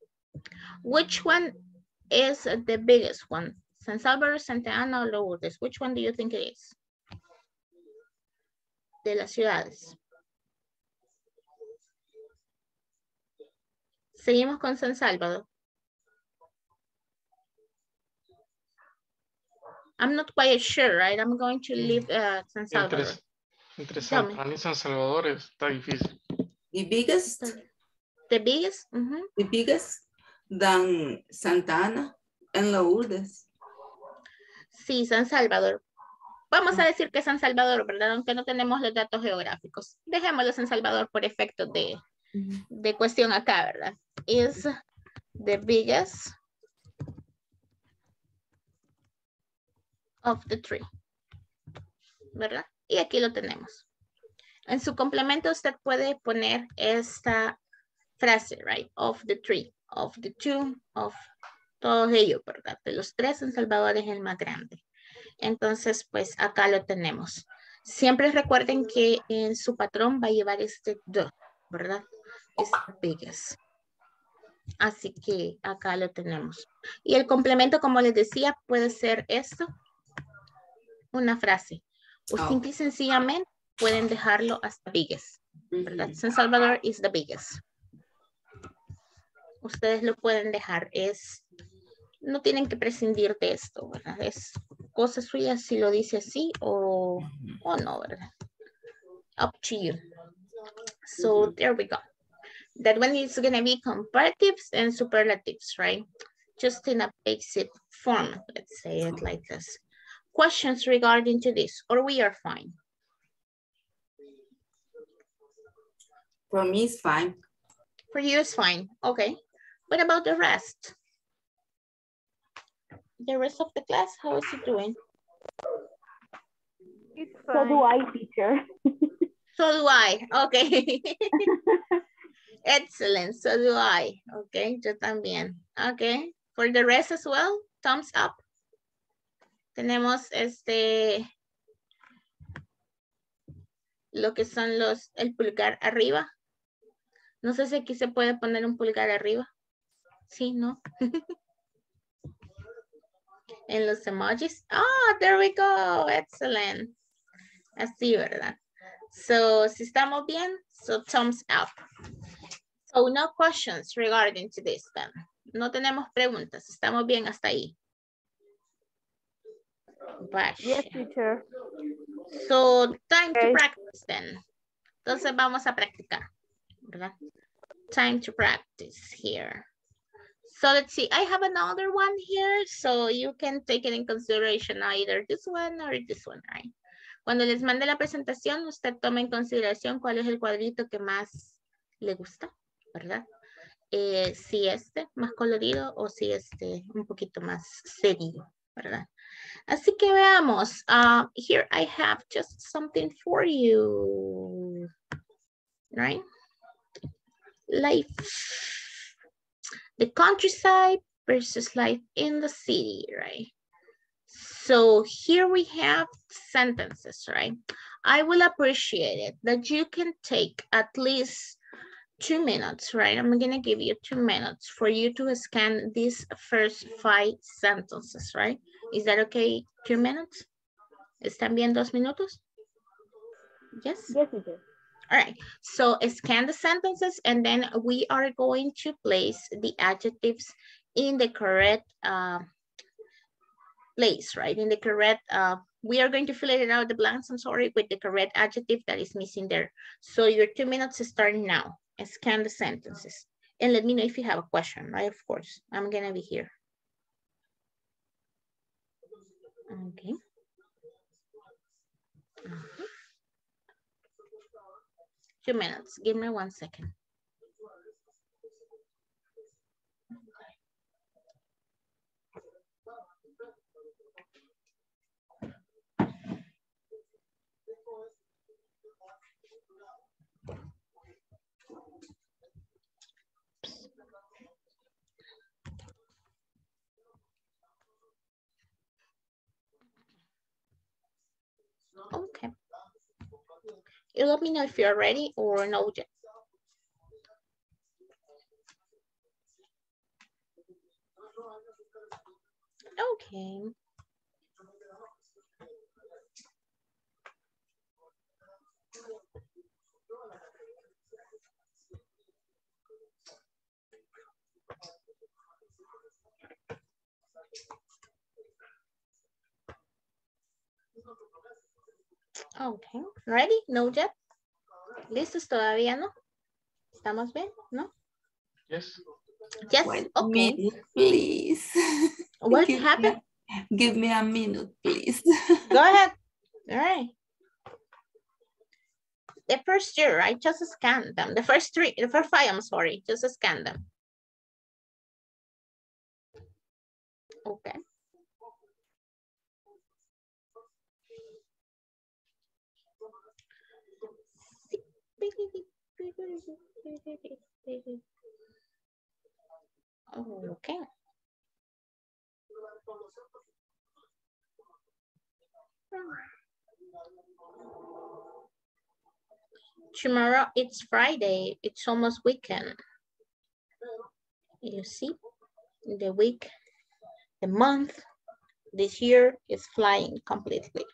Which one is the biggest one? San Salvador, Santa Ana, or Lourdes? Which one do you think it is? De las ciudades. Seguimos con San Salvador. I'm not quite sure, right? I'm going to leave uh, San Salvador. Entre, entre y San Salvador está difícil. The biggest? The biggest? -hmm. The biggest than Santa Ana en Lourdes. Sí, San Salvador. Vamos a decir que San Salvador, ¿verdad? Aunque no tenemos los datos geográficos. Dejémoslo San Salvador por efecto de, de cuestión acá, ¿verdad? Is the biggest of the three. ¿Verdad? Y aquí lo tenemos. En su complemento usted puede poner esta frase, right? Of the three, of the two, of todos ellos, ¿verdad? De los tres, en Salvador es el más grande. Entonces, pues acá lo tenemos. Siempre recuerden que en su patrón va a llevar este the, ¿verdad? Es the biggest. Así que acá lo tenemos. Y el complemento, como les decía, puede ser esto. Una frase. O oh. simple y sencillamente pueden dejarlo hasta biggest. ¿verdad? San Salvador is the biggest ustedes lo pueden dejar. Es, no tienen que prescindir de esto, ¿verdad? Es cosa suya si lo dice así o, o no, ¿verdad? Up to you. So there we go. That one is going to be comparatives and superlatives, right? Just in a basic form, let's say it like this. Questions regarding to this, or we are fine? For me, it's fine. For you, it's fine. Okay. What about the rest? The rest of the class, how is it doing? So do I, teacher. [LAUGHS] so do I, okay. [LAUGHS] Excellent, so do I. Okay, yo también. Okay, for the rest as well, thumbs up. Tenemos este, lo que son los, el pulgar arriba. No sé si aquí se puede poner un pulgar arriba. Sí, ¿no? [LAUGHS] en los emojis. Ah, there we go. Excellent. Así, ¿verdad? So, si estamos bien, so thumbs up. So, no questions regarding to this then. No tenemos preguntas. Estamos bien hasta ahí. Yes, teacher. So, time to practice then. Entonces, vamos a practicar, ¿verdad? Time to practice here. So let's see, I have another one here, so you can take it in consideration either this one or this one, right? Cuando les mande la presentación, usted toma en consideración cuál es el cuadrito que más le gusta, ¿verdad? Eh, si este más colorido o si este un poquito más serio, ¿verdad? Así que veamos. Uh, here I have just something for you. Right? Life. The countryside versus life in the city, right? So here we have sentences, right? I will appreciate it that you can take at least two minutes, right? I'm gonna give you two minutes for you to scan these first five sentences, right? Is that okay, two minutes? ¿Están bien dos minutos? Yes? Yes, it is. All right, so scan the sentences and then we are going to place the adjectives in the correct uh, place, right? In the correct, uh, we are going to fill it out the blanks, I'm sorry, with the correct adjective that is missing there. So your two minutes start now. Scan the sentences. And let me know if you have a question, right? Of course, I'm gonna be here. Okay. Two minutes, give me one second. Okay. You let me know if you're ready or no yet. Okay. Okay, ready? No yet? ¿Listos todavía no? ¿Estamos bien? ¿No? Yes. Yes, One okay. minute, please. [LAUGHS] What Give me- happened? Give me a minute, please. Go [LAUGHS] ahead. All right. The first two, right? Just scan them. The first three, the first five, I'm sorry. Just scan them. Okay. Okay. Tomorrow it's Friday. It's almost weekend. You see, the week, the month, this year is flying completely.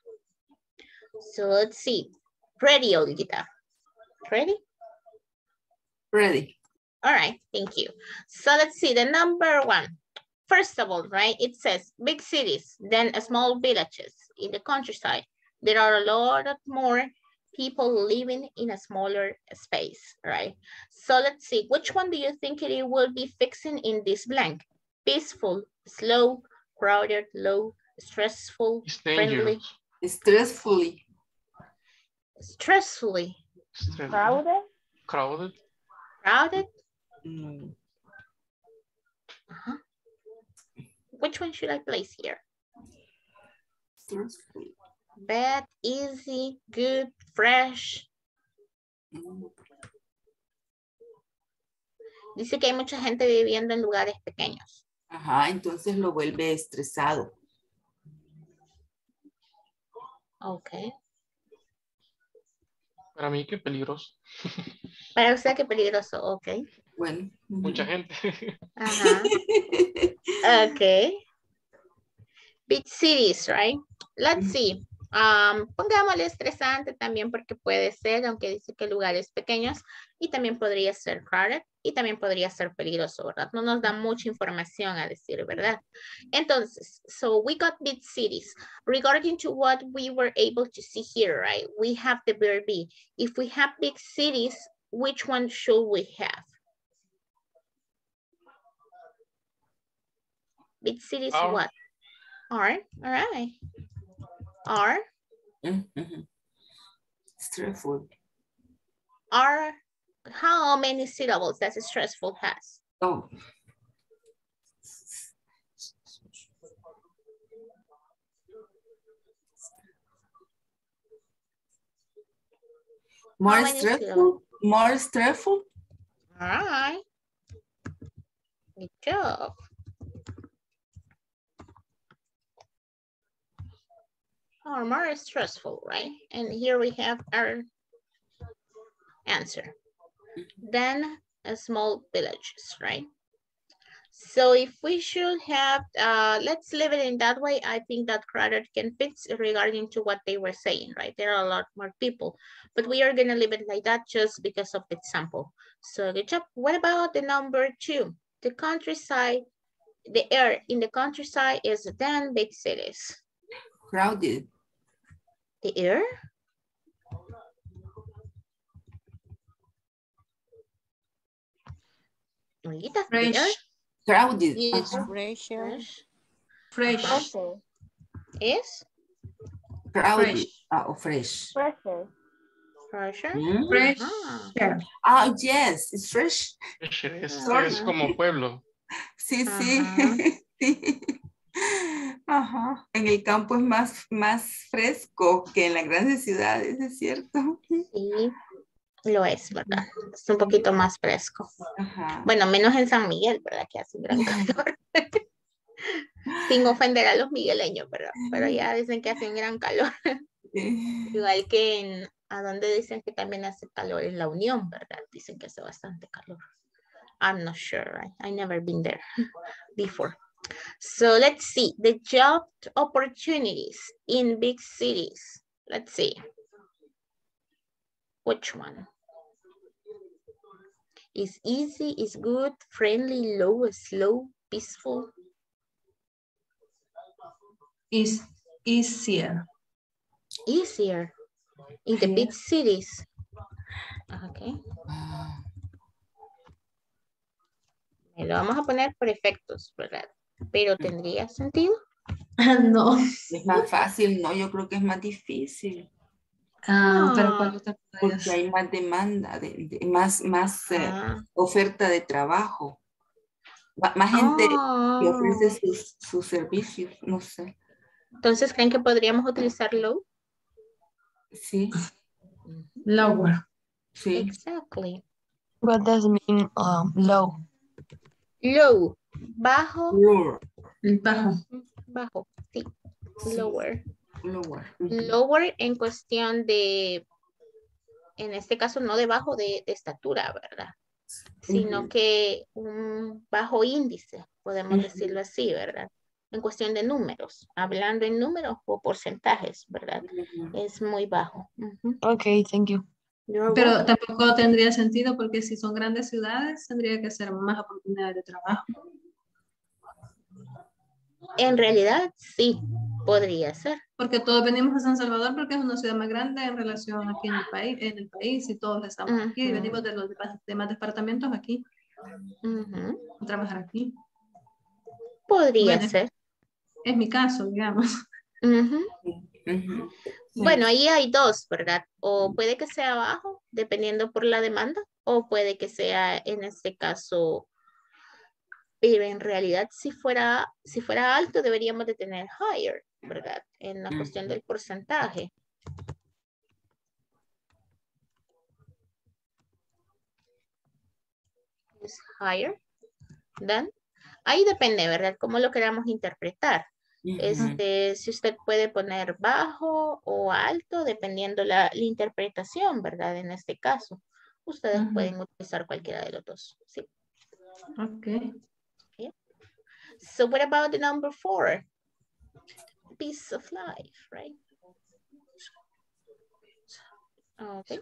So let's see. Ready, Olguita? Ready? Ready. All right, thank you. So let's see the number one. First of all, right, it says big cities, then small villages in the countryside. There are a lot of more people living in a smaller space, right? So let's see, which one do you think it will be fixing in this blank? Peaceful, slow, crowded, low, stressful, It's friendly, dangerous. Stressfully. stressfully, Stress- Crowded? Crowded. crowded. Mm, Uh-huh. Which one should I place here? Bad, easy, good, fresh. Dice que hay mucha gente viviendo en lugares pequeños. Ajá, entonces lo vuelve estresado. Ok. Para mí, qué peligroso. [LAUGHS] Para usted qué peligroso, ok. Bueno. Mucha gente. Ajá. [LAUGHS] Ok. Big cities, right? Let's see. Um, pongámosle estresante también porque puede ser, aunque dice que lugares pequeños, y también podría ser crowded, y también podría ser peligroso, ¿verdad? No nos da mucha información a decir, ¿verdad? Entonces, so we got big cities. Regarding to what we were able to see here, right? We have the verb be. If we have big cities, which one should we have? Big cities what? Are, all right. Are, Mhm. Stressful. Are how many syllables does stressful has? Oh. More stressful. syllables? More stressful. All right. Good job. Or more stressful, right? And here we have our answer. Then a small villages, right? So if we should have, uh, let's leave it in that way. I think that Craddock can fit regarding to what they were saying, right? There are a lot more people, but we are gonna leave it like that just because of the example. So good job. What about the number two? The countryside, the air in the countryside is than big cities. Crowded. The air? Fresh. Crowded. Fresher. Fresh. Fresher. is Crowded. Fresh. Ah, o fresh. Fresher. fresher. Mm. Fresh. Ah, Ah, yes, it's fresh. Es, es- Sorry. es como pueblo. Sí. [LAUGHS] Sí. Ajá. En el campo es más, más fresco que en las grandes ciudades, es cierto. Sí, lo es, ¿verdad? Es un poquito más fresco. Ajá. Bueno, menos en San Miguel, ¿verdad? Que hace un gran calor. [LAUGHS] Sin ofender a los migueleños, pero, pero ya dicen que hace un gran calor. Igual que en, a donde dicen que también hace calor, en la Unión, ¿verdad? Dicen que hace bastante calor. I'm not sure, I, I never been there before. So let's see, the job opportunities in big cities. Let's see. Which one? Is easy, is good, friendly, low, slow, peaceful? Is easier. Easier in the big cities. Okay. Me lo vamos a poner por efectos, ¿verdad? Pero tendría sentido. [LAUGHS] No. Es más fácil, no, yo creo que es más difícil. Ah, pero Ah. ¿cuál otra podría Porque hay más demanda, de, de- más, más eh, Ah. oferta de trabajo. Más gente que ofrece sus, sus servicios, no sé. Entonces, ¿creen que podríamos utilizar low? Sí, Lower. sí. Exactly. What does it mean um, low? Low, bajo, Lower. El bajo. bajo, sí. Sí. Lower. Lower. Lower en cuestión de, en este caso no de bajo de, de estatura, ¿verdad? Sino que un bajo índice, podemos decirlo así, ¿verdad? En cuestión de números, hablando en números o porcentajes, ¿verdad? Es muy bajo. Okay, thank you. You're Pero welcome. tampoco tendría sentido porque si son grandes ciudades tendría que ser más oportunidades de trabajo. En realidad, sí, podría ser. Porque todos venimos a San Salvador porque es una ciudad más grande en relación aquí en el país, en el país y todos estamos aquí, Ujú. venimos de los demás departamentos aquí, a trabajar aquí. Podría Bueno. ser. Es mi caso, digamos. Bueno, ahí hay dos, ¿verdad? O puede que sea bajo, dependiendo por la demanda, o puede que sea en este caso, pero en realidad si fuera, si fuera alto deberíamos de tener higher, ¿verdad? En la cuestión del porcentaje. Es higher than. Ahí depende, ¿verdad? Cómo lo queramos interpretar. Este, si usted puede poner bajo o alto, dependiendo la, la interpretación, ¿verdad? En este caso, ustedes pueden utilizar cualquiera de los dos. Sí. Ok. So what about the number four? Piece of life, right? Okay.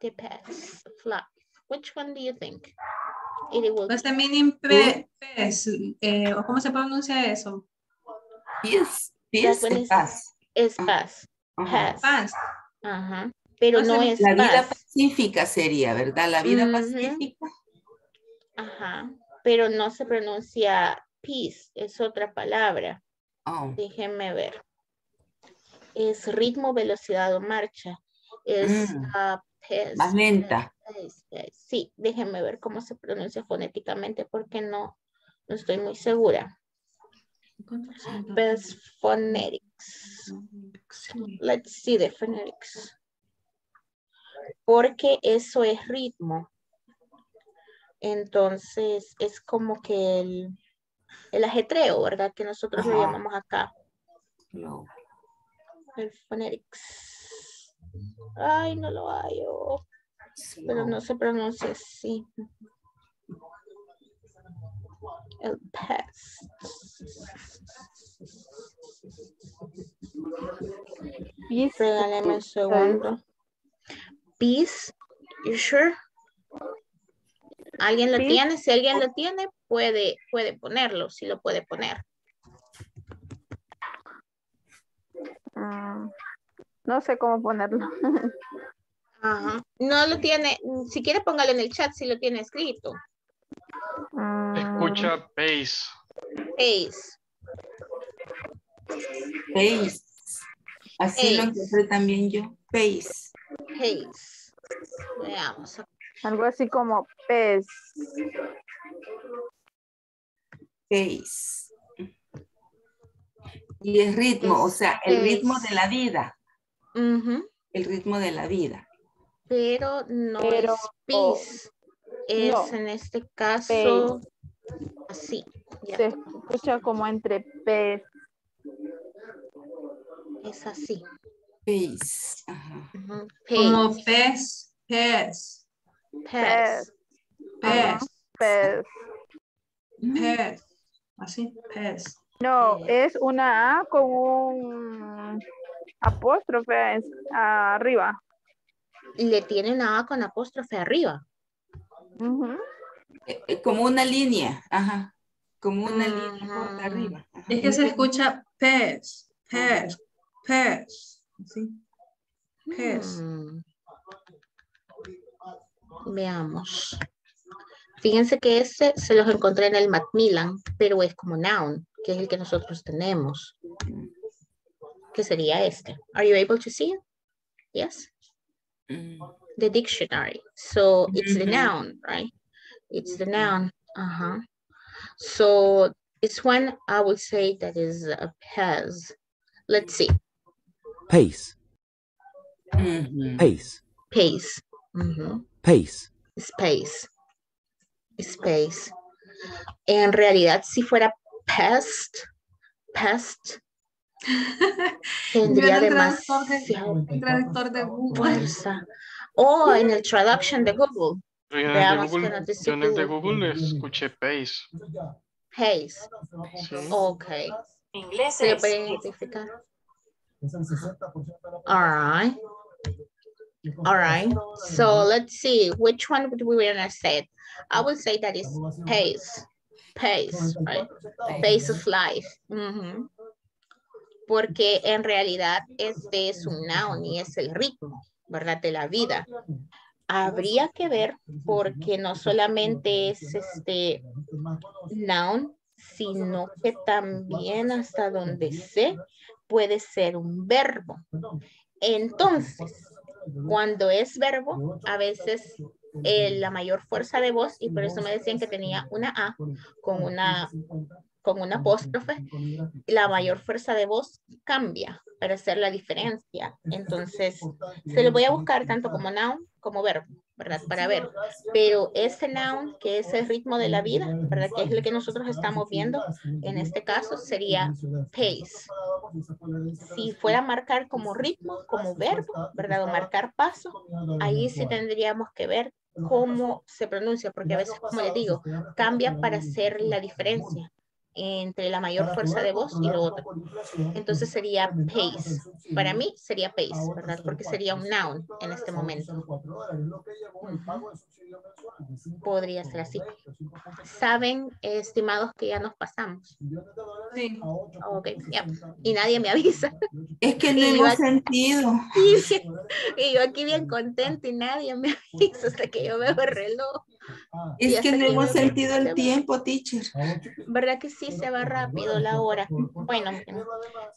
The paths of life. Which one do you think? It will Does the meaning pe- pes, eh, o cómo se pronuncia eso? Pies, That pies one de is- paz. es paz. Ajá. Has. Paz. Ajá. Pero no es La vida paz. pacífica sería, ¿verdad? La vida pacífica. Ajá. pero no se pronuncia peace, es otra palabra. Oh. Déjenme ver. Es ritmo, velocidad o marcha. Es Mm. pace, Más lenta. Sí, déjenme ver cómo se pronuncia fonéticamente porque no, no estoy muy segura. Best phonetics. Let's see the phonetics. Porque eso es ritmo. Entonces es como que el, el ajetreo, ¿verdad? Que nosotros lo llamamos acá. Slow. El phonetics. Ay, no lo hallo. Pero no se pronuncia así. El past. Regáleme un segundo. Peace. You sure? ¿Alguien lo Peace. tiene? Si alguien lo tiene, puede, puede ponerlo, si lo puede poner. Mm, no sé cómo ponerlo. [LAUGHS] Ajá. No lo tiene, si quiere póngalo en el chat si lo tiene escrito. Mm, Escucha pace. Ace. Pace. Así lo Pace. encontré también yo. Pace. Pace. Veamos. algo así como pez. Pace. Y el ritmo, o sea, el ritmo de la vida. El ritmo de la vida. Pero no Pero, es peace. Es no. en este caso así. ya. Se escucha como entre pez. Es así. Ajá. Ujú. Como pez, pez, Pass. pez, Pez. pez. Así, pez. No, es una A con un apóstrofe arriba. Le tiene una A con apóstrofe arriba. Eh, eh, Como una línea. Ajá. Como una línea corta arriba. Ajá. Es que se escucha pez, pez, pez. Así, pez. Hmm. Veamos. Fíjense que este se los encontré en el Macmillan, pero es como noun, que es el que nosotros tenemos. Que sería este. Are you able to see it? Yes. Mm. The dictionary. So it's the Mhm. noun, right? It's the noun. Uh-huh. So this one I would say that is a has. Let's see. Pace, Ujú. pace, Pace. Mhm. pace, Space. Space. En realidad, si fuera pest, pest, [LAUGHS] Yo tendría de, demasiado traductor de Google. fuerza. O en el traduction de Google, Yo en el de Google, yo en el de Google. Escuché pace. pace. Sí. Ok. Inglés ¿Se lo All right. All right. So let's see, which one would we want to say? I would say that is pace. Pace, right? Pace of life. Ujú. Porque en realidad este es un noun y es el ritmo, ¿verdad? De la vida. Habría que ver porque no solamente es este noun, sino que también hasta donde sé puede ser un verbo. Entonces, cuando es verbo, a veces eh, la mayor fuerza de voz, y por eso me decían que tenía una A con una, con una apóstrofe, la mayor fuerza de voz cambia para hacer la diferencia. Entonces, se lo voy a buscar tanto como noun como verbo, ¿verdad? Para ver. Pero ese noun, que es el ritmo de la vida, ¿verdad? Que es lo que nosotros estamos viendo, en este caso sería pace. Si fuera a marcar como ritmo, como verbo, ¿verdad? O marcar paso, ahí sí tendríamos que ver cómo se pronuncia, porque a veces, como les digo, cambia para hacer la diferencia entre la mayor fuerza de voz y lo otro. Entonces sería pace. Para mí sería pace, ¿verdad? Porque sería un noun en este momento. Podría ser así. Saben, estimados, que ya nos pasamos. Sí. Ok, ya. Y nadie me avisa. Es que no hemos sentido. Y, [LAUGHS] y yo aquí bien contenta y nadie me avisa hasta que yo veo el reloj. Es Ya que no hemos sentido el tiempo, teacher. ¿Verdad que sí se va rápido la hora? Bueno,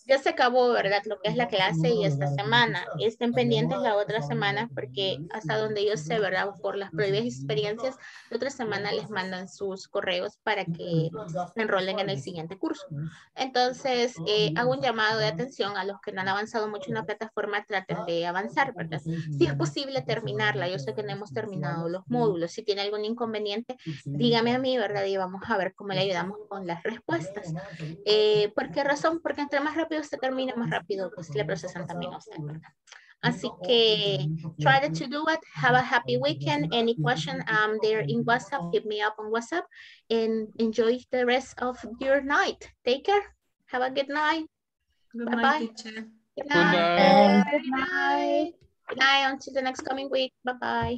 ya se acabó, ¿verdad? Lo que es la clase y esta semana. Estén pendientes la otra semana porque hasta donde yo sé, ¿verdad? Por las previas experiencias, la otra semana les mandan sus correos para que se enrolen en el siguiente curso. Entonces, eh, hago un llamado de atención a los que no han avanzado mucho en la plataforma, traten de avanzar, ¿verdad? Si es posible terminarla, yo sé que no hemos terminado los módulos. Si tiene algún inconveniente, dígame a mí, ¿verdad? Y vamos a ver cómo le ayudamos con las respuestas. Eh, ¿Por qué razón? Porque entre más rápido se termina, más rápido pues, le procesan también a usted, ¿verdad? Así que try to do it. Have a happy weekend. Any question, um, they're in WhatsApp. Hit me up on WhatsApp and enjoy the rest of your night. Take care. Have a good night. Good Bye night, bye. teacher. Good night. night. Good night. Good night. Until the next coming week. Bye bye.